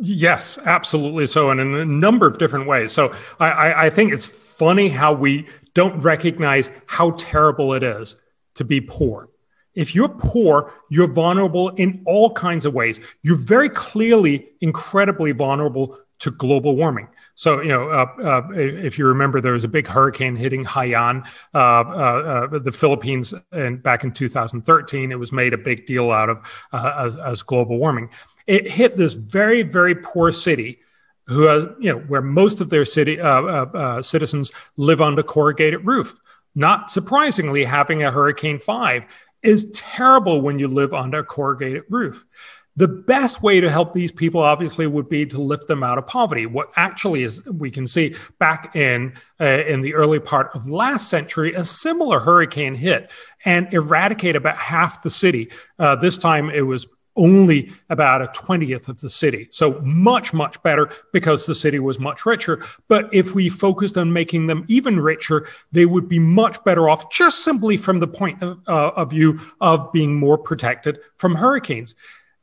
Yes, absolutely. So, in a number of different ways. So, I, I, think it's funny how we don't recognize how terrible it is to be poor. If you're poor, you're vulnerable in all kinds of ways. You're very clearly incredibly vulnerable to global warming. So, you know, uh, uh, if you remember, there was a big hurricane hitting Haiyan, uh, uh, uh the Philippines, and back in 2013, it was made a big deal out of uh, as, as, global warming. It hit this very, very poor city, who, you know, where most of their city citizens live under corrugated roof. Not surprisingly, having a Hurricane Five is terrible when you live under a corrugated roof. The best way to help these people, obviously, would be to lift them out of poverty. What actually is, we can see back in uh, in the early part of last century, a similar hurricane hit and eradicated about half the city. Uh, this time, it was only about a 20th of the city. So much, much better because the city was much richer. But if we focused on making them even richer, they would be much better off just simply from the point of, uh, of view of being more protected from hurricanes.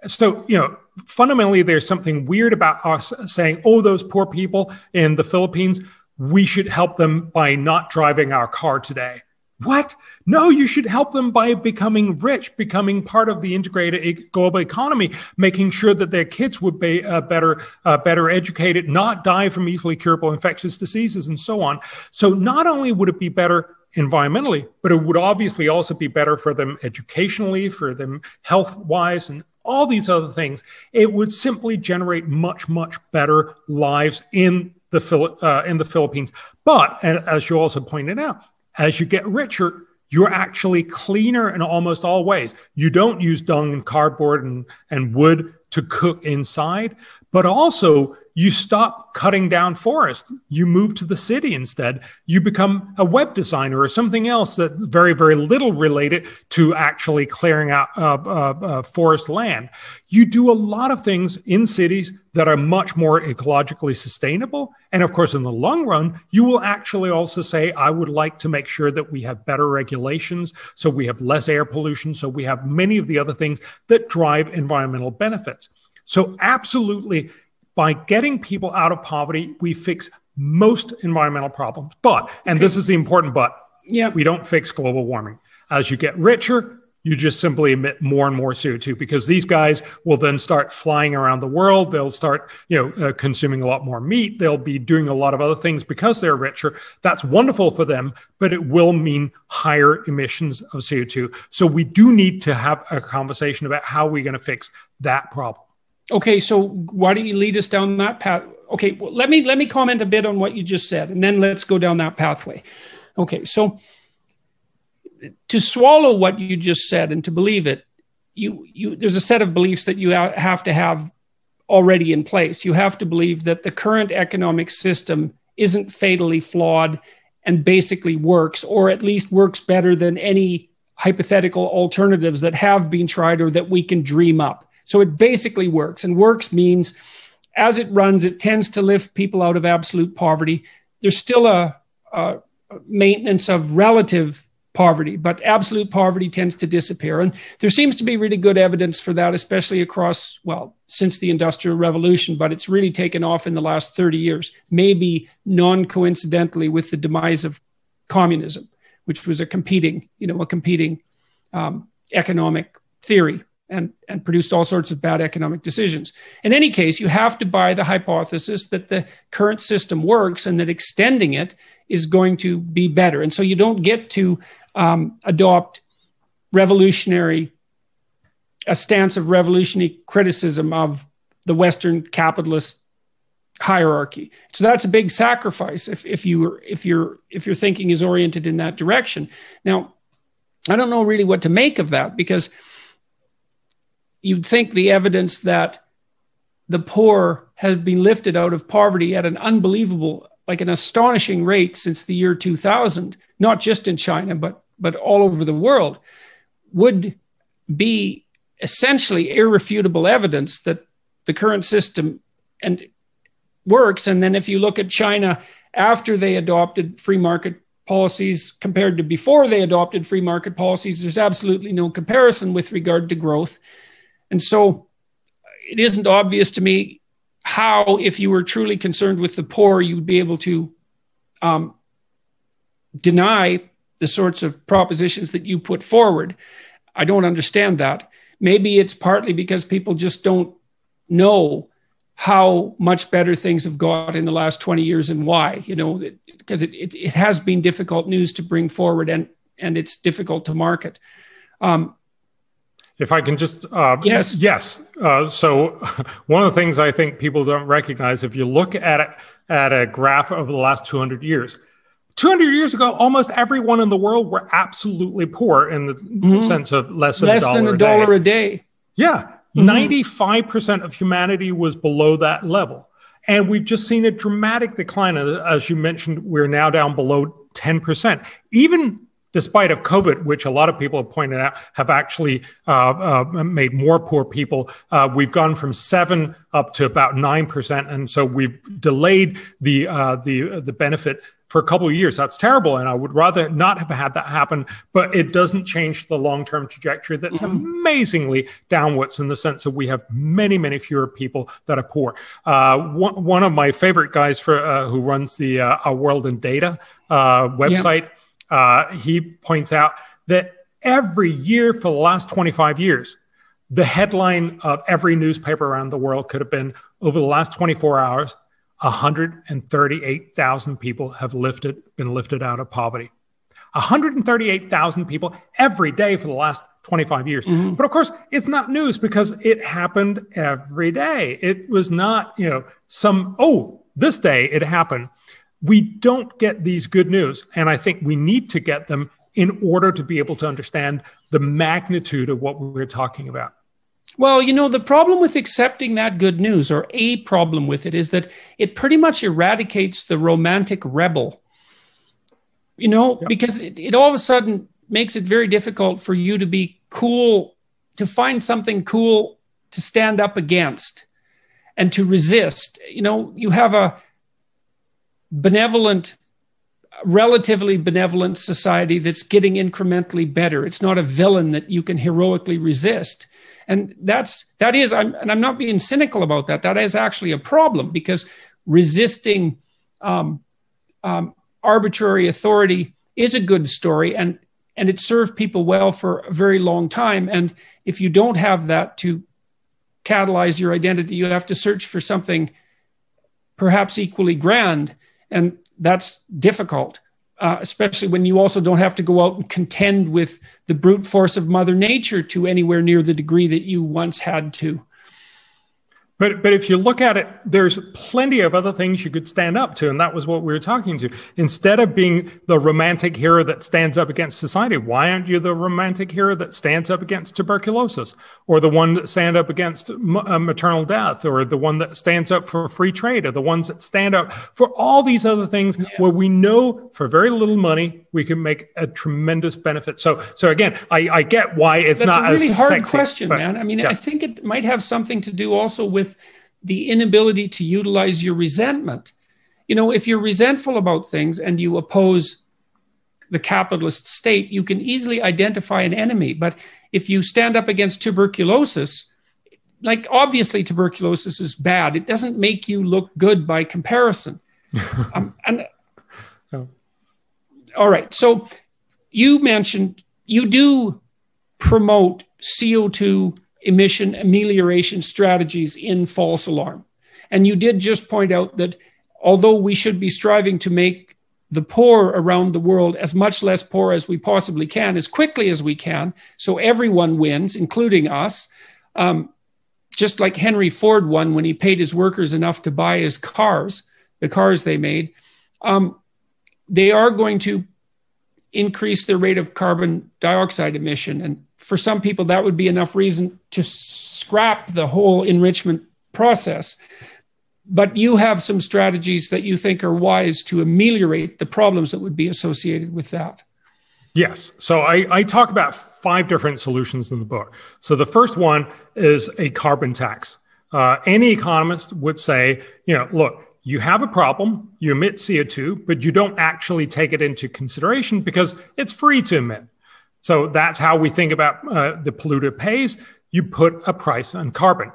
So, you know, fundamentally, there's something weird about us saying, oh, those poor people in the Philippines, we should help them by not driving our car today. What? No, you should help them by becoming rich, becoming part of the integrated global economy, making sure that their kids would be uh, better, uh, better educated, not die from easily curable infectious diseases, and so on. So, not only would it be better environmentally, but it would obviously also be better for them educationally, for them health wise, and all these other things, it would simply generate much, much better lives in the, uh, in the Philippines. But, as you also pointed out, as you get richer, you're actually cleaner in almost all ways. You don't use dung and cardboard and, and wood to cook inside, but also you stop cutting down forest. You move to the city instead. You become a web designer or something else that's very, very little related to actually clearing out uh, uh, uh, forest land. You do a lot of things in cities that are much more ecologically sustainable. And of course, in the long run, you will actually also say, I would like to make sure that we have better regulations, so we have less air pollution, so we have many of the other things that drive environmental benefits. So, absolutely, by getting people out of poverty, we fix most environmental problems. But, and okay. this is the important but, yeah. we don't fix global warming. As you get richer, you just simply emit more and more CO2 because these guys will then start flying around the world. They'll start, you know, uh, consuming a lot more meat. They'll be doing a lot of other things because they're richer. That's wonderful for them, but it will mean higher emissions of CO2. So we do need to have a conversation about how we're going to fix that problem. Okay, so why don't you lead us down that path? Okay, well, let me let me comment a bit on what you just said, and then let's go down that pathway. Okay, so to swallow what you just said and to believe it, you you there's a set of beliefs that you have to have already in place. You have to believe that the current economic system isn't fatally flawed and basically works, or at least works better than any hypothetical alternatives that have been tried or that we can dream up. So it basically works. And works means as it runs, it tends to lift people out of absolute poverty. There's still a, a maintenance of relative poverty, but absolute poverty tends to disappear. And there seems to be really good evidence for that, especially across, well, since the Industrial Revolution, but it's really taken off in the last 30 years, maybe non coincidentally with the demise of communism, which was a competing, you know, a competing um, economic theory and, and produced all sorts of bad economic decisions. In any case, you have to buy the hypothesis that the current system works and that extending it is going to be better. And so you don't get to um, adopt revolutionary, a stance of revolutionary criticism of the Western capitalist hierarchy. So that's a big sacrifice if, if you if your if your thinking is oriented in that direction. Now, I don't know really what to make of that because you'd think the evidence that the poor have been lifted out of poverty at an unbelievable, like an astonishing rate since the year 2000, not just in China, but, but all over the world, would be essentially irrefutable evidence that the current system and works. And then if you look at China after they adopted free market policies compared to before they adopted free market policies, there's absolutely no comparison with regard to growth. And so it isn't obvious to me how, if you were truly concerned with the poor, you would be able to um, deny the sorts of propositions that you put forward. I don't understand that. Maybe it's partly because people just don't know how much better things have got in the last 20 years and why, you know, because it, it, it, has been difficult news to bring forward and, and it's difficult to market. Um, if I can just uh, yes, yes. Uh, so one of the things I think people don't recognize, if you look at it at a graph over the last 200 years, 200 years ago, almost everyone in the world were absolutely poor in the mm-hmm. sense of less than less a dollar, than a, dollar a day. Yeah, mm-hmm. 95% of humanity was below that level. And we've just seen a dramatic decline. As you mentioned, we're now down below 10%. Even despite of COVID, which a lot of people have pointed out have actually uh, uh, made more poor people. Uh, we've gone from seven up to about nine percent, and so we've delayed the uh, the the benefit for a couple of years. That's terrible, and I would rather not have had that happen. But it doesn't change the long term trajectory. That's mm-hmm. amazingly downwards in the sense that we have many, many fewer people that are poor. Uh, one, one of my favorite guys for uh, who runs the Our World in Data website. Yeah uh, he points out that every year for the last 25 years, the headline of every newspaper around the world could have been over the last 24 hours, 138,000 people have lifted, been lifted out of poverty. 138,000 people every day for the last 25 years. Mm-hmm. But of course, it's not news because it happened every day. It was not, you know, some, oh, this day it happened we don't get these good news. And I think we need to get them in order to be able to understand the magnitude of what we're talking about. Well, you know, the problem with accepting that good news, or a problem with it, is that it pretty much eradicates the romantic rebel. You know, yep. because it, it all of a sudden makes it very difficult for you to be cool, to find something cool to stand up against and to resist. You know, you have a benevolent relatively benevolent society that's getting incrementally better. It's not a villain that you can heroically resist. And that's that is I'm and I'm not being cynical about that. That is actually a problem because resisting um, um, arbitrary authority is a good story and and it served people well for a very long time. And if you don't have that to catalyze your identity, you have to search for something perhaps equally grand. And that's difficult, uh, especially when you also don't have to go out and contend with the brute force of Mother Nature to anywhere near the degree that you once had to. But but if you look at it, there's plenty of other things you could stand up to, and that was what we were talking to. Instead of being the romantic hero that stands up against society, why aren't you the romantic hero that stands up against tuberculosis, or the one that stand up against uh, maternal death, or the one that stands up for free trade, or the ones that stand up for all these other things yeah. where we know for very little money we can make a tremendous benefit. So so again, I, I get why it's That's not a really hard sexy, question, man. I mean, yeah. I think it might have something to do also with with the inability to utilize your resentment. You know, if you're resentful about things and you oppose the capitalist state, you can easily identify an enemy. But if you stand up against tuberculosis, like obviously tuberculosis is bad, it doesn't make you look good by comparison. um, and oh. all right, so you mentioned you do promote CO2 emission amelioration strategies in false alarm. And you did just point out that although we should be striving to make the poor around the world as much less poor as we possibly can, as quickly as we can, so everyone wins, including us. Um, just like Henry Ford won when he paid his workers enough to buy his cars, the cars they made. Um, they are going to increase the rate of carbon dioxide emission. And for some people, that would be enough reason to scrap the whole enrichment process. But you have some strategies that you think are wise to ameliorate the problems that would be associated with that. Yes. So I, I talk about five different solutions in the book. So the first one is a carbon tax. Uh, any economist would say, you know, look, you have a problem, you emit CO2, but you don't actually take it into consideration because it's free to emit. So that's how we think about uh, the polluter pays. You put a price on carbon.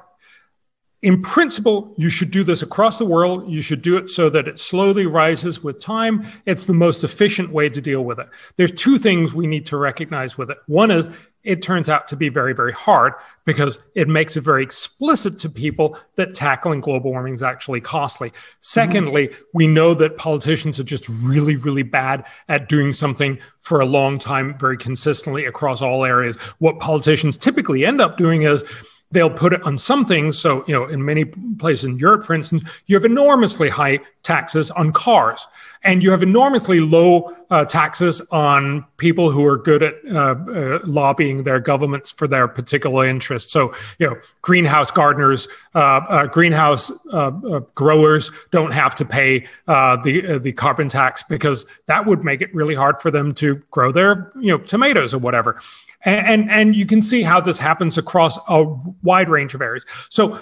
In principle, you should do this across the world. You should do it so that it slowly rises with time. It's the most efficient way to deal with it. There's two things we need to recognize with it. One is it turns out to be very, very hard because it makes it very explicit to people that tackling global warming is actually costly. Secondly, mm-hmm. we know that politicians are just really, really bad at doing something for a long time, very consistently across all areas. What politicians typically end up doing is they'll put it on some things. So, you know, in many places in Europe, for instance, you have enormously high taxes on cars, and you have enormously low uh, taxes on people who are good at uh, uh, lobbying their governments for their particular interests. So, you know, greenhouse gardeners, uh, uh, greenhouse uh, growers don't have to pay the the carbon tax because that would make it really hard for them to grow their, you know, tomatoes or whatever. And, and, and you can see how this happens across a wide range of areas. So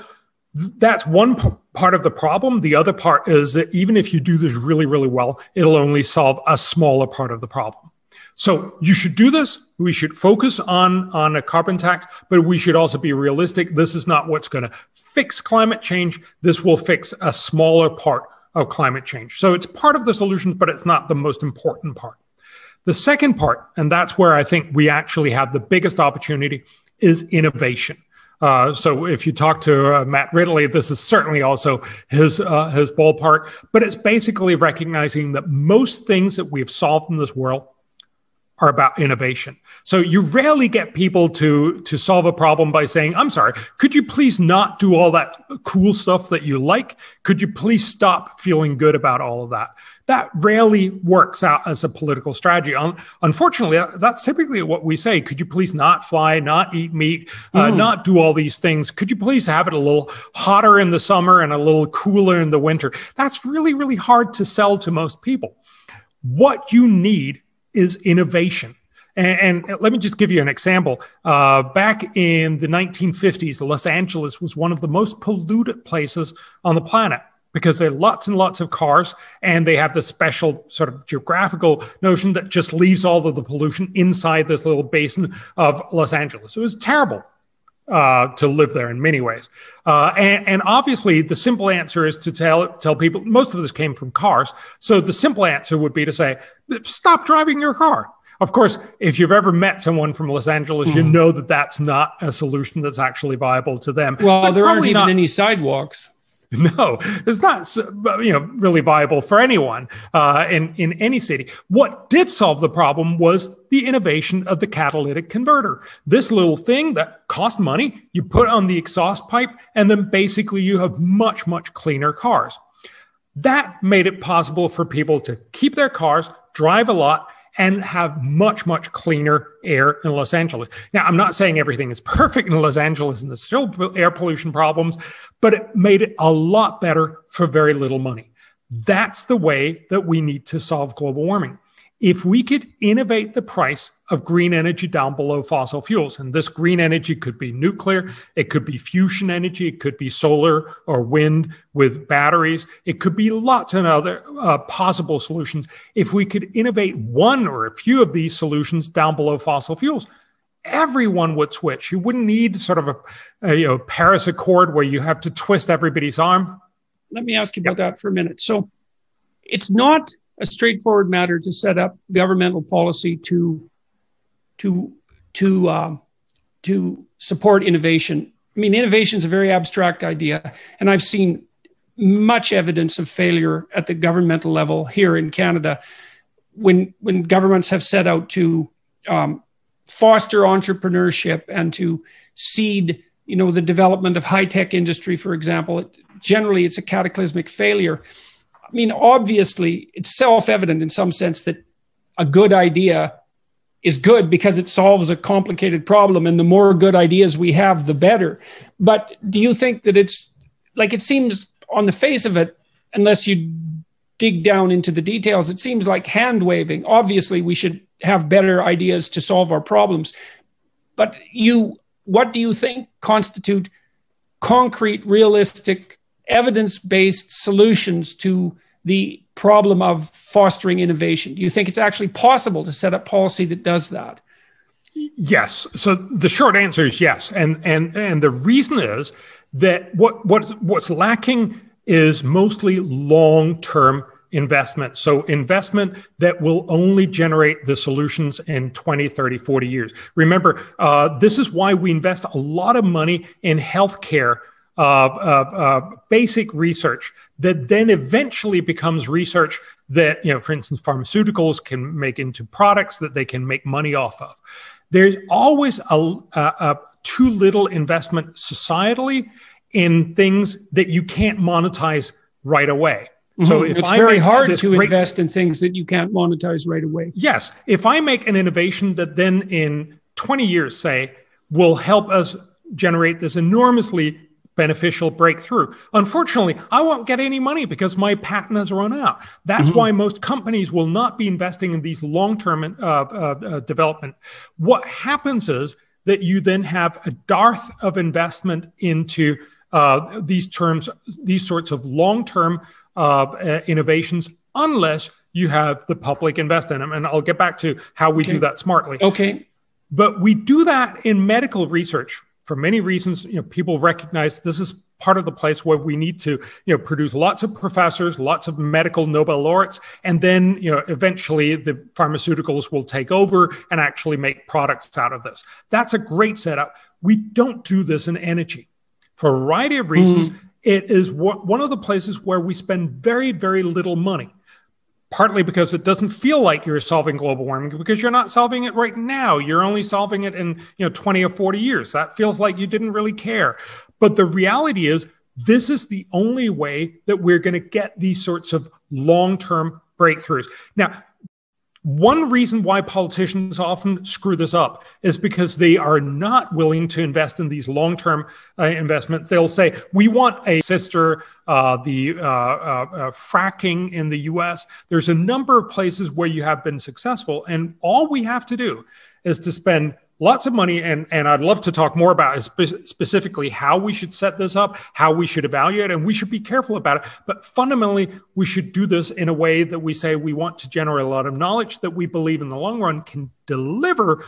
that's one p- part of the problem. The other part is that even if you do this really, really well, it'll only solve a smaller part of the problem. So you should do this. We should focus on, on a carbon tax, but we should also be realistic. This is not what's going to fix climate change. This will fix a smaller part of climate change. So it's part of the solution, but it's not the most important part. The second part, and that's where I think we actually have the biggest opportunity, is innovation. Uh, so if you talk to uh, Matt Ridley, this is certainly also his uh, his ballpark. But it's basically recognizing that most things that we have solved in this world are about innovation. So you rarely get people to to solve a problem by saying, "I'm sorry, could you please not do all that cool stuff that you like? Could you please stop feeling good about all of that?" that rarely works out as a political strategy. Unfortunately, that's typically what we say. Could you please not fly, not eat meat, uh, mm. not do all these things? Could you please have it a little hotter in the summer and a little cooler in the winter? That's really, really hard to sell to most people. What you need is innovation. And, and, let me just give you an example. Uh, back in the 1950s, Los Angeles was one of the most polluted places on the planet. because there are lots and lots of cars and they have this special sort of geographical notion that just leaves all of the pollution inside this little basin of Los Angeles. It was terrible uh, to live there in many ways. Uh, and, and, obviously, the simple answer is to tell tell people. Most of this came from cars, so the simple answer would be to say, "Stop driving your car." Of course, if you've ever met someone from Los Angeles, mm. you hmm. know that that's not a solution that's actually viable to them. Well, but there aren't even not- any sidewalks. No, it's not you know really viable for anyone uh, in in any city. What did solve the problem was the innovation of the catalytic converter. This little thing that cost money, you put on the exhaust pipe, and then basically you have much much cleaner cars. That made it possible for people to keep their cars, drive a lot, and have much, much cleaner air in Los Angeles. Now, I'm not saying everything is perfect in Los Angeles and there's still air pollution problems, but it made it a lot better for very little money. That's the way that we need to solve global warming if we could innovate the price of green energy down below fossil fuels, and this green energy could be nuclear, it could be fusion energy, it could be solar or wind with batteries, it could be lots of other uh, possible solutions. If we could innovate one or a few of these solutions down below fossil fuels, everyone would switch. You wouldn't need sort of a, a you know Paris Accord where you have to twist everybody's arm. Let me ask you about yep. that for a minute. So it's not a straightforward matter to set up governmental policy to to to uh, to support innovation. I mean, innovation is a very abstract idea, and I've seen much evidence of failure at the governmental level here in Canada when when governments have set out to um, foster entrepreneurship and to seed you know the development of high tech industry for example it, generally it's a cataclysmic failure I mean, obviously, it's self evident in some sense that a good idea is good because it solves a complicated problem. And the more good ideas we have, the better. But do you think that it's like it seems on the face of it, unless you dig down into the details, it seems like hand waving. Obviously, we should have better ideas to solve our problems. But you, what do you think constitute concrete, realistic, evidence based solutions to the problem of fostering innovation? Do you think it's actually possible to set up policy that does that? Yes. So the short answer is yes, and and and the reason is that what what what's lacking is mostly long term investment. So investment that will only generate the solutions in 20, 30, 40 years. Remember, uh, this is why we invest a lot of money in healthcare uh, uh, basic research that then eventually becomes research that, you know, for instance, pharmaceuticals can make into products that they can make money off of. There's always a, a, a too little investment societally in things that you can't monetize right away. Mm-hmm. So it's I very hard to great, invest in things that you can't monetize right away. Yes, if I make an innovation that then in 20 years, say, will help us generate this enormously beneficial breakthrough. Unfortunately, I won't get any money because my patent has run out. That's mm-hmm. why most companies will not be investing in these long term uh, uh, uh, development. What happens is that you then have a dearth of investment into uh, these terms, these sorts of long term uh, uh, innovations, unless you have the public invest in them. And I'll get back to how we okay. do that smartly. Okay. But we do that in medical research for many reasons, you know, people recognize this is part of the place where we need to, you know, produce lots of professors, lots of medical Nobel laureates, and then, you know, eventually the pharmaceuticals will take over and actually make products out of this. That's a great setup. We don't do this in energy for a variety of reasons. Mm-hmm. It is one of the places where we spend very, very little money partly because it doesn't feel like you're solving global warming because you're not solving it right now. You're only solving it in you know 20 or 40 years. That feels like you didn't really care. But the reality is this is the only way that we're going to get these sorts of long-term breakthroughs. Now one reason why politicians often screw this up is because they are not willing to invest in these long term uh, investments. They'll say, We want a sister, uh, the uh, uh, uh, fracking in the US. There's a number of places where you have been successful. And all we have to do is to spend lots of money. And, and I'd love to talk more about spe- specifically how we should set this up, how we should evaluate, and we should be careful about it. But fundamentally, we should do this in a way that we say we want to generate a lot of knowledge that we believe in the long run can deliver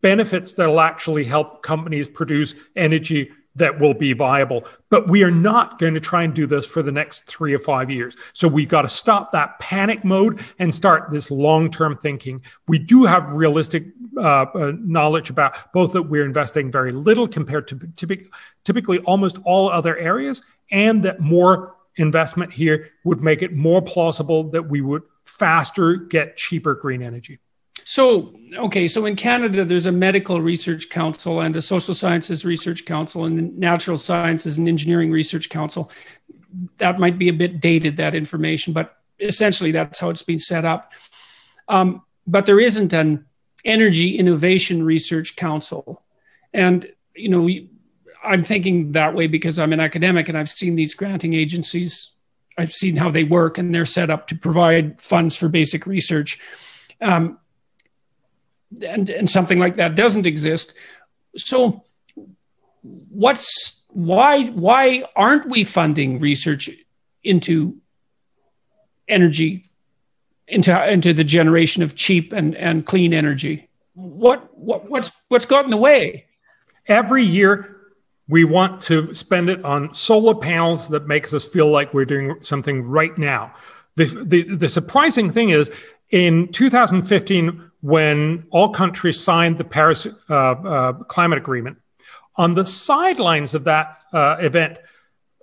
benefits that will actually help companies produce energy that will be viable. But we are not going to try and do this for the next three or five years. So we've got to stop that panic mode and start this long term thinking. We do have realistic uh, uh, knowledge about both that we're investing very little compared to typically, typically almost all other areas, and that more investment here would make it more plausible that we would faster get cheaper green energy. So, okay, so in Canada, there's a medical research council and a social sciences research council and natural sciences and engineering research council. That might be a bit dated, that information, but essentially that's how it's been set up. Um, but there isn't an energy innovation research council. And, you know, I'm thinking that way because I'm an academic and I've seen these granting agencies. I've seen how they work and they're set up to provide funds for basic research. Um, and, and something like that doesn't exist. So what's why why aren't we funding research into energy into into the generation of cheap and, and clean energy? What what what's what's got in the way? Every year we want to spend it on solar panels that makes us feel like we're doing something right now. The, the, the surprising thing is in 2015, when all countries signed the Paris uh, uh, Climate Agreement. On the sidelines of that uh, event,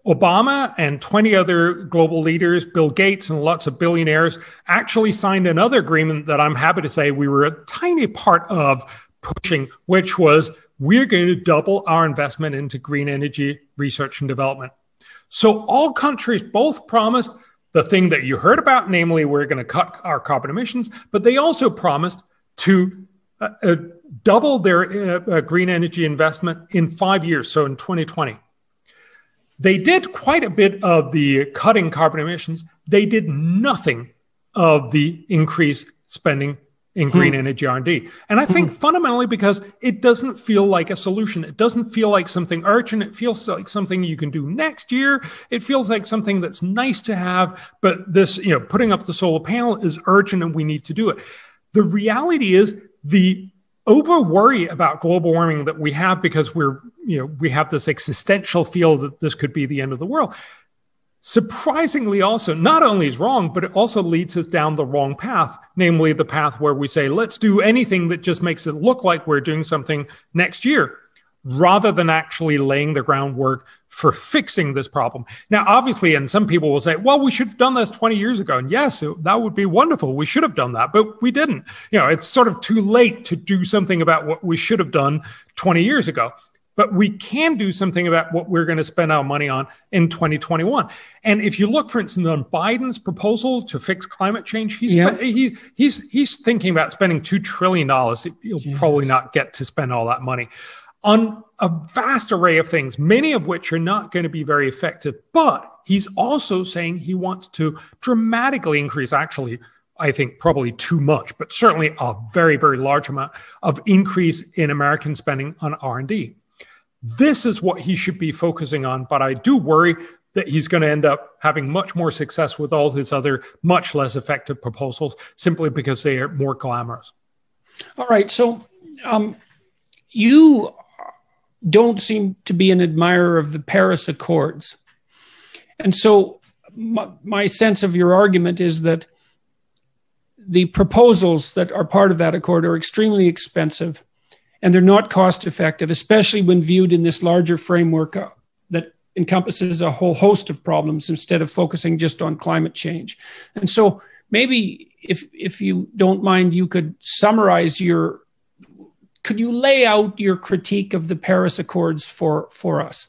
Obama and 20 other global leaders, Bill Gates and lots of billionaires, actually signed another agreement that I'm happy to say we were a tiny part of pushing, which was we're going to double our investment into green energy research and development. So all countries both promised the thing that you heard about, namely, we're going to cut our carbon emissions, but they also promised to uh, uh, double their uh, uh, green energy investment in five years, so in 2020. They did quite a bit of the cutting carbon emissions. They did nothing of the increased spending in green hmm. energy R&D. And I think hmm. fundamentally because it doesn't feel like a solution. It doesn't feel like something urgent. It feels like something you can do next year. It feels like something that's nice to have, but this, you know, putting up the solar panel is urgent and we need to do it. The reality is the over worry about global warming that we have because we're, you know, we have this existential feel that this could be the end of the world. Surprisingly, also, not only is wrong, but it also leads us down the wrong path, namely the path where we say, let's do anything that just makes it look like we're doing something next year rather than actually laying the groundwork for fixing this problem. Now, obviously, and some people will say, well, we should have done this 20 years ago. And yes, it, that would be wonderful. We should have done that, but we didn't. You know, it's sort of too late to do something about what we should have done 20 years ago. But we can do something about what we're going to spend our money on in 2021. And if you look, for instance, on Biden's proposal to fix climate change, he's yeah. he, he's he's thinking about spending two trillion dollars. He'll Jesus. probably not get to spend all that money on a vast array of things, many of which are not going to be very effective. But he's also saying he wants to dramatically increase, actually, I think probably too much, but certainly a very, very large amount of increase in American spending on R&D. This is what he should be focusing on, but I do worry that he's going to end up having much more success with all his other much less effective proposals simply because they are more glamorous. All right, so um, you don't seem to be an admirer of the Paris Accords. And so, my, my, sense of your argument is that the proposals that are part of that accord are extremely expensive and they're not cost effective, especially when viewed in this larger framework uh, that encompasses a whole host of problems instead of focusing just on climate change. And so, maybe if if you don't mind, you could summarize your could you lay out your critique of the Paris Accords for, for us?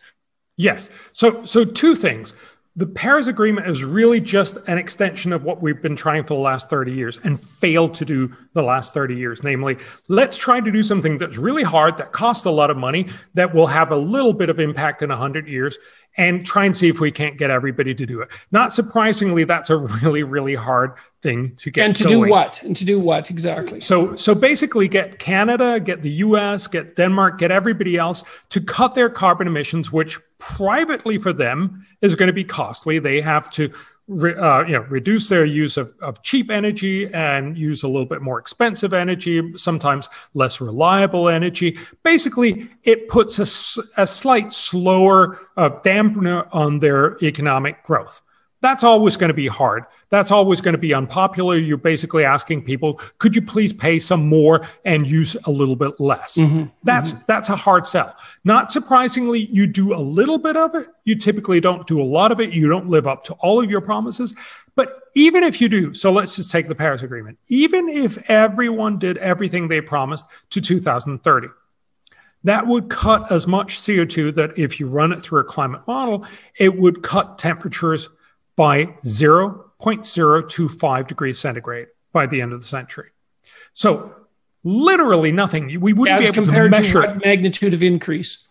Yes. So, so two things. The Paris Agreement is really just an extension of what we've been trying for the last 30 years and failed to do the last 30 years. Namely, let's try to do something that's really hard, that costs a lot of money, that will have a little bit of impact in 100 years, and try and see if we can't get everybody to do it. Not surprisingly, that's a really, really hard thing to get. And to going. do what? And to do what exactly? So, so basically, get Canada, get the U.S., get Denmark, get everybody else to cut their carbon emissions, which privately for them is going to be costly. They have to re, uh, you know, reduce their use of, of cheap energy and use a little bit more expensive energy, sometimes less reliable energy. Basically, it puts a, a slight slower uh, dampener on their economic growth. That's always going to be hard. That's always going to be unpopular. You're basically asking people, could you please pay some more and use a little bit less? Mm-hmm. That's mm-hmm. that's a hard sell. Not surprisingly, you do a little bit of it. You typically don't do a lot of it. You don't live up to all of your promises. But even if you do, so let's just take the Paris Agreement. Even if everyone did everything they promised to 2030, that would cut as much CO2 that if you run it through a climate model, it would cut temperatures by 0.025 degrees centigrade by the end of the century. So literally nothing. We wouldn't As be able to measure to magnitude of increase.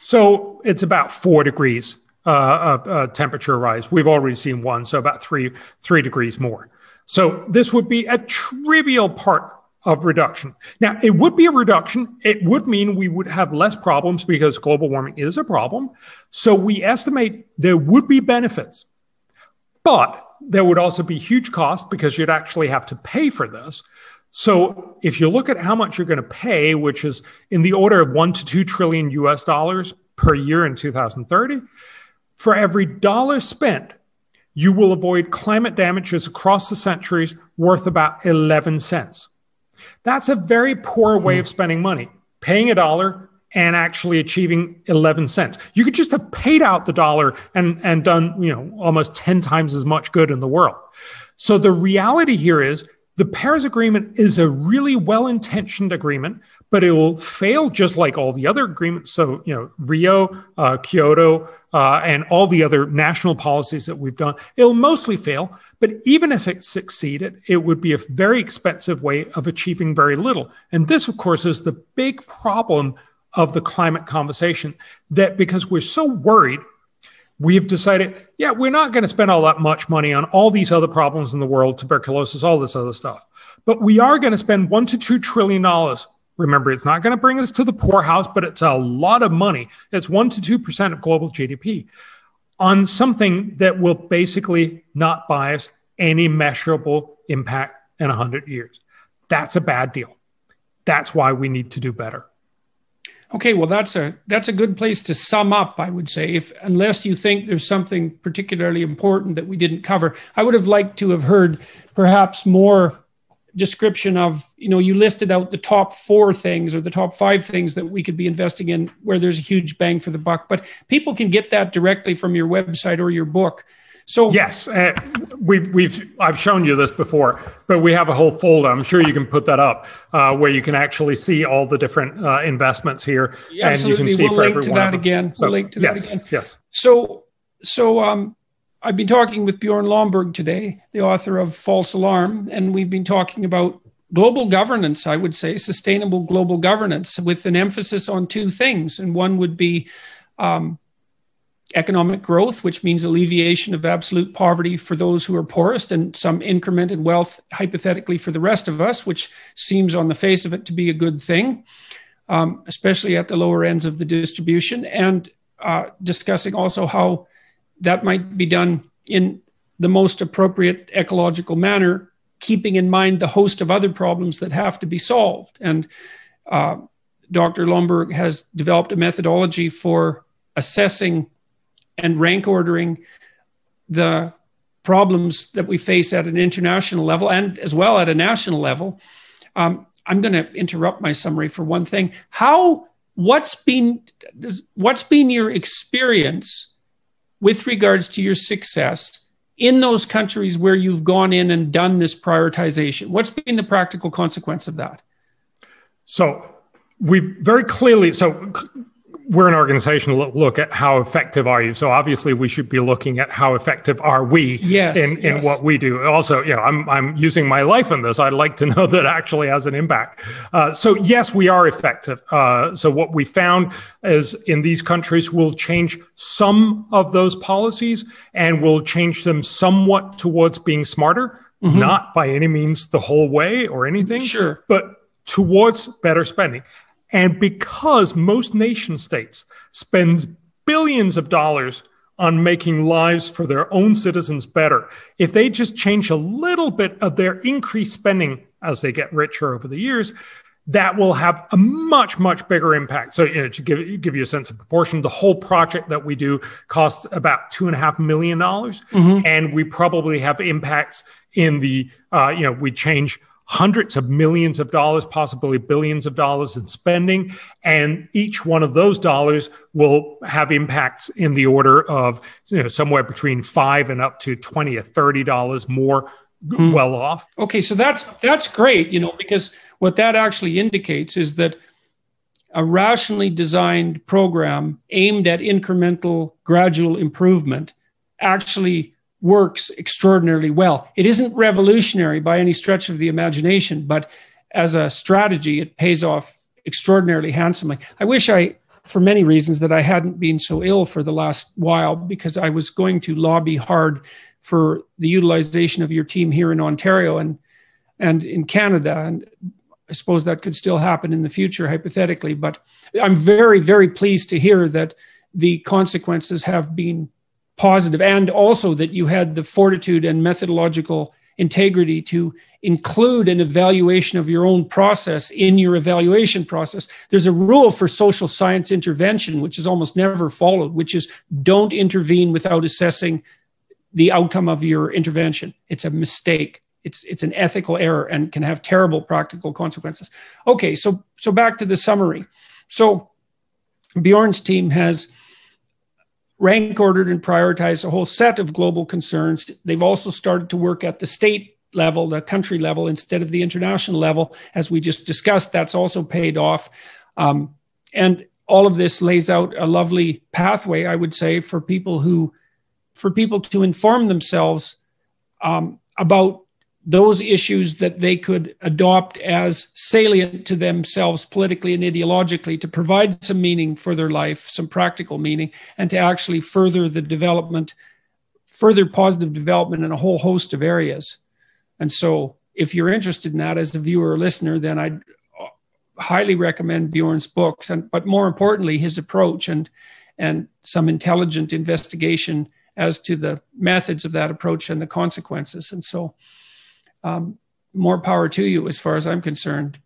So it's about four degrees uh, uh, uh, temperature rise. We've already seen one, so about three three degrees more. So this would be a trivial part of reduction. Now, it would be a reduction. It would mean we would have less problems because global warming is a problem. So we estimate there would be benefits but there would also be huge costs because you'd actually have to pay for this. So if you look at how much you're going to pay, which is in the order of one to two trillion US dollars per year in 2030, for every dollar spent, you will avoid climate damages across the centuries worth about 11 cents. That's a very poor way hmm. of spending money. Paying a dollar, and actually achieving 11 cents. You could just have paid out the dollar and, and done, you know, almost 10 times as much good in the world. So the reality here is the Paris Agreement is a really well intentioned agreement, but it will fail just like all the other agreements. So, you know, Rio, uh, Kyoto, uh, and all the other national policies that we've done, it'll mostly fail. But even if it succeeded, it would be a very expensive way of achieving very little. And this, of course, is the big problem of the climate conversation that because we're so worried we have decided yeah we're not going to spend all that much money on all these other problems in the world tuberculosis all this other stuff. But we are going to spend one to two trillion dollars. Remember it's not going to bring us to the poorhouse but it's a lot of money. It's one to two percent of global gdp on something that will basically not us any measurable impact in 100 years. That's a bad deal. That's why we need to do better Okay, well that's a that's a good place to sum up, I would say. If unless you think there's something particularly important that we didn't cover, I would have liked to have heard perhaps more description of, you know, you listed out the top 4 things or the top 5 things that we could be investing in where there's a huge bang for the buck, but people can get that directly from your website or your book. So yes, uh, we've we've I've shown you this before, but we have a whole folder. I'm sure you can put that up uh, where you can actually see all the different uh, investments here, yeah, and you can see we'll for link to that again. So, we'll link to yes, that again. Yes. So so um, I've been talking with Bjorn Lomborg today, the author of False Alarm, and we've been talking about global governance. I would say sustainable global governance with an emphasis on two things, and one would be um, economic growth, which means alleviation of absolute poverty for those who are poorest and some increment in wealth, hypothetically, for the rest of us, which seems on the face of it to be a good thing, um, especially at the lower ends of the distribution, and uh, discussing also how that might be done in the most appropriate ecological manner, keeping in mind the host of other problems that have to be solved. And uh, Dr. Lomborg has developed a methodology for assessing and rank ordering the problems that we face at an international level and as well at a national level. Um, I'm going to interrupt my summary for one thing. How what's been what's been your experience with regards to your success in those countries where you've gone in and done this prioritization? What's been the practical consequence of that? So we've very clearly so we're an organization look, look at how effective are you. So obviously we should be looking at how effective are we yes, in, in yes. what we do. Also you know I'm, I'm using my life in this. I'd like to know that actually has an impact. Uh, so yes we are effective. Uh, so what we found is in these countries we'll change some of those policies and we'll change them somewhat towards being smarter mm-hmm. not by any means the whole way or anything sure. but towards better spending and because most nation states spend billions of dollars on making lives for their own citizens better, if they just change a little bit of their increased spending as they get richer over the years, that will have a much much bigger impact. So you know, to give give you a sense of proportion, the whole project that we do costs about two and a half million dollars, mm-hmm. and we probably have impacts in the uh, you know we change hundreds of millions of dollars, possibly billions of dollars in spending. And each one of those dollars will have impacts in the order of you know, somewhere between five and up to 20 or 30 dollars more hmm. well off. Okay, so that's that's great, you know, because what that actually indicates is that a rationally designed program aimed at incremental gradual improvement actually works extraordinarily well. It isn't revolutionary by any stretch of the imagination, but as a strategy, it pays off extraordinarily handsomely. I wish I, for many reasons, that I hadn't been so ill for the last while because I was going to lobby hard for the utilization of your team here in Ontario and and in Canada. And I suppose that could still happen in the future, hypothetically. But I'm very, very pleased to hear that the consequences have been positive and also that you had the fortitude and methodological integrity to include an evaluation of your own process in your evaluation process. There's a rule for social science intervention, which is almost never followed, which is don't intervene without assessing the outcome of your intervention. It's a mistake. It's, it's an ethical error and can have terrible practical consequences. Okay, so, so back to the summary. So Bjorn's team has rank ordered and prioritized a whole set of global concerns. They've also started to work at the state level, the country level, instead of the international level. As we just discussed, that's also paid off. Um, and all of this lays out a lovely pathway, I would say, for people who, for people to inform themselves um, about those issues that they could adopt as salient to themselves politically and ideologically to provide some meaning for their life, some practical meaning, and to actually further the development, further positive development in a whole host of areas. And so, if you're interested in that as a viewer or listener, then I'd highly recommend Bjorn's books, and but more importantly, his approach and and some intelligent investigation as to the methods of that approach and the consequences. And so, um, more power to you as far as I'm concerned.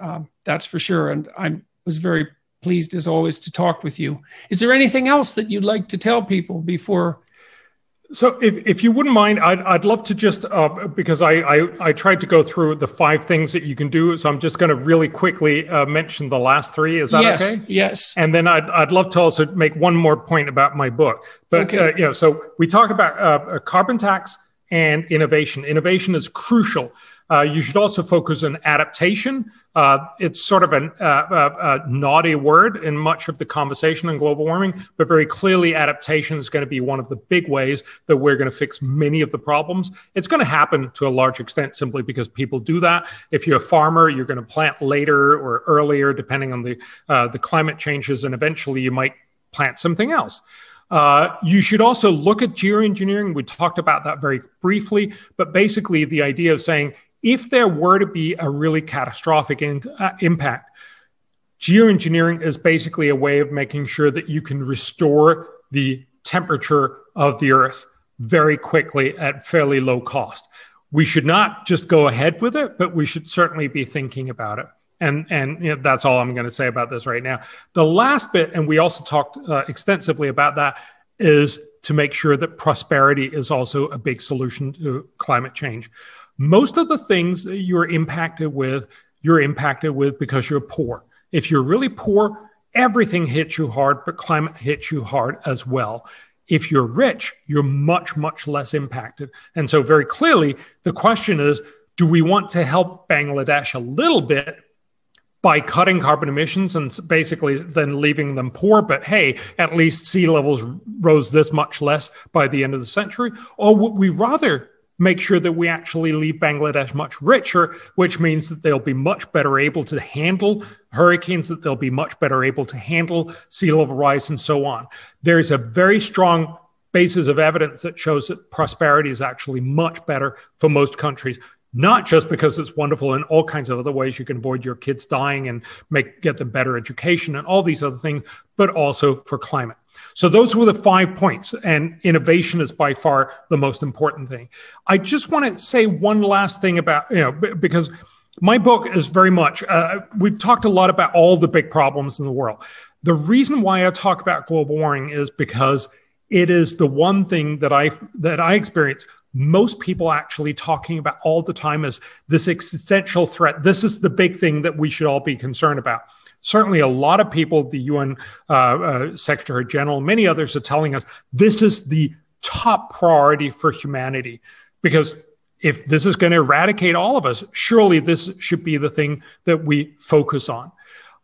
Um, that's for sure. And I was very pleased as always to talk with you. Is there anything else that you'd like to tell people before? So, if, if you wouldn't mind, I'd, I'd love to just, uh, because I, I, I, tried to go through the five things that you can do. So, I'm just going to really quickly uh, mention the last three. Is that yes, okay? Yes. And then I'd, I'd love to also make one more point about my book. But, okay. uh, you know, so we talked about uh, carbon tax, and innovation. Innovation is crucial. Uh, you should also focus on adaptation. Uh, it's sort of a, a, a, naughty word in much of the conversation on global warming, but very clearly, adaptation is going to be one of the big ways that we're going to fix many of the problems. It's going to happen to a large extent simply because people do that. If you're a farmer, you're going to plant later or earlier, depending on the uh, the climate changes, and eventually you might plant something else. Uh, you should also look at geoengineering. We talked about that very briefly, but basically, the idea of saying if there were to be a really catastrophic in, uh, impact, geoengineering is basically a way of making sure that you can restore the temperature of the Earth very quickly at fairly low cost. We should not just go ahead with it, but we should certainly be thinking about it. And and you know, that's all I'm going to say about this right now. The last bit, and we also talked uh, extensively about that, is to make sure that prosperity is also a big solution to climate change. Most of the things that you're impacted with, you're impacted with because you're poor. If you're really poor, everything hits you hard, but climate hits you hard as well. If you're rich, you're much, much less impacted. And so, very clearly, the question is do we want to help Bangladesh a little bit by cutting carbon emissions and basically then leaving them poor. But hey, at least sea levels rose this much less by the end of the century? Or would we rather make sure that we actually leave Bangladesh much richer, which means that they'll be much better able to handle hurricanes, that they'll be much better able to handle sea level rise, and so on. There's a very strong basis of evidence that shows that prosperity is actually much better for most countries not just because it's wonderful in all kinds of other ways. You can avoid your kids dying and make get them better education and all these other things but also for climate. So those were the five points and innovation is by far the most important thing. I just want to say one last thing about you know because my book is very much uh, we've talked a lot about all the big problems in the world. The reason why i talk about global warming is because it is the one thing that i that i experience most people actually talking about all the time as this existential threat. This is the big thing that we should all be concerned about. Certainly, a lot of people, the UN uh, uh, Secretary General, many others are telling us this is the top priority for humanity because if this is going to eradicate all of us, surely this should be the thing that we focus on.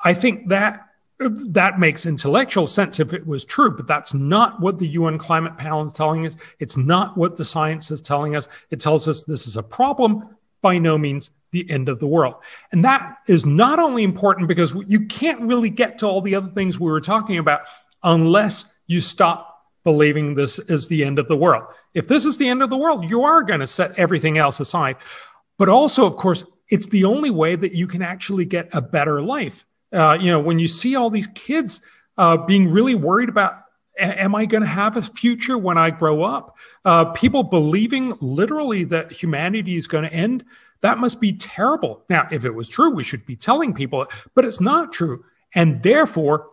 I think that that makes intellectual sense if it was true, but that's not what the UN climate panel is telling us. It's not what the science is telling us. It tells us this is a problem, by no means the end of the world. And that is not only important because you can't really get to all the other things we were talking about unless you stop believing this is the end of the world. If this is the end of the world, you are going to set everything else aside. But also, of course, it's the only way that you can actually get a better life uh, you know, when you see all these kids uh, being really worried about, am I going to have a future when I grow up? Uh, people believing literally that humanity is going to end. That must be terrible. Now, if it was true, we should be telling people, but it's not true. And therefore,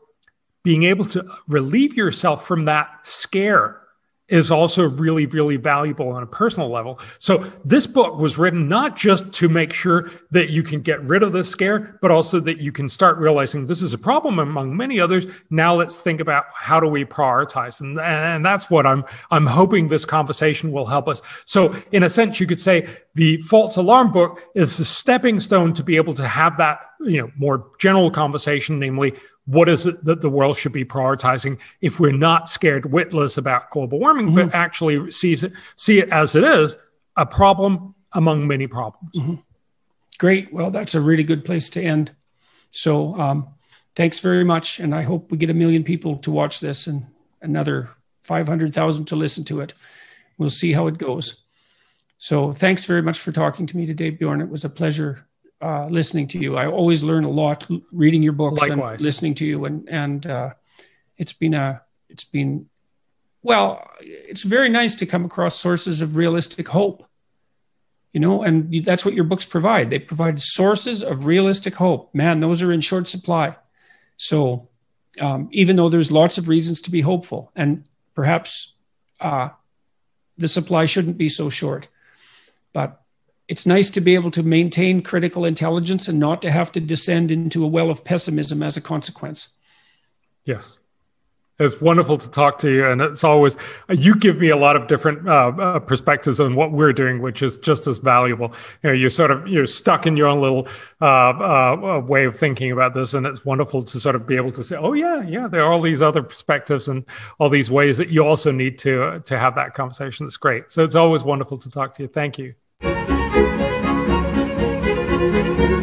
being able to relieve yourself from that scare is also really, really valuable on a personal level. So this book was written not just to make sure that you can get rid of the scare, but also that you can start realizing this is a problem among many others. Now let's think about how do we prioritize, and and that's what I'm I'm hoping this conversation will help us. So in a sense, you could say the false alarm book is a stepping stone to be able to have that you know more general conversation, namely what is it that the world should be prioritizing if we're not scared witless about global warming, mm-hmm. but actually sees it, see it as it is a problem among many problems. Mm-hmm. Great. Well, that's a really good place to end. So, um, thanks very much. And I hope we get a million people to watch this and another 500,000 to listen to it. We'll see how it goes. So, thanks very much for talking to me today, Bjorn. It was a pleasure uh, listening to you. I always learn a lot reading your books Likewise. and listening to you, and and uh, it's been a it's been well, it's very nice to come across sources of realistic hope. You know, and that's what your books provide. They provide sources of realistic hope. Man, those are in short supply. So, um, even though there's lots of reasons to be hopeful, and perhaps uh, the supply shouldn't be so short, but it's nice to be able to maintain critical intelligence and not to have to descend into a well of pessimism as a consequence. Yes. It's wonderful to talk to you, and it's always you give me a lot of different uh, uh, perspectives on what we're doing, which is just as valuable. You know, you're sort of you're stuck in your own little uh, uh, way of thinking about this, and it's wonderful to sort of be able to say, "Oh yeah, yeah, there are all these other perspectives and all these ways that you also need to to have that conversation." That's great. So it's always wonderful to talk to you. Thank you. Thank you.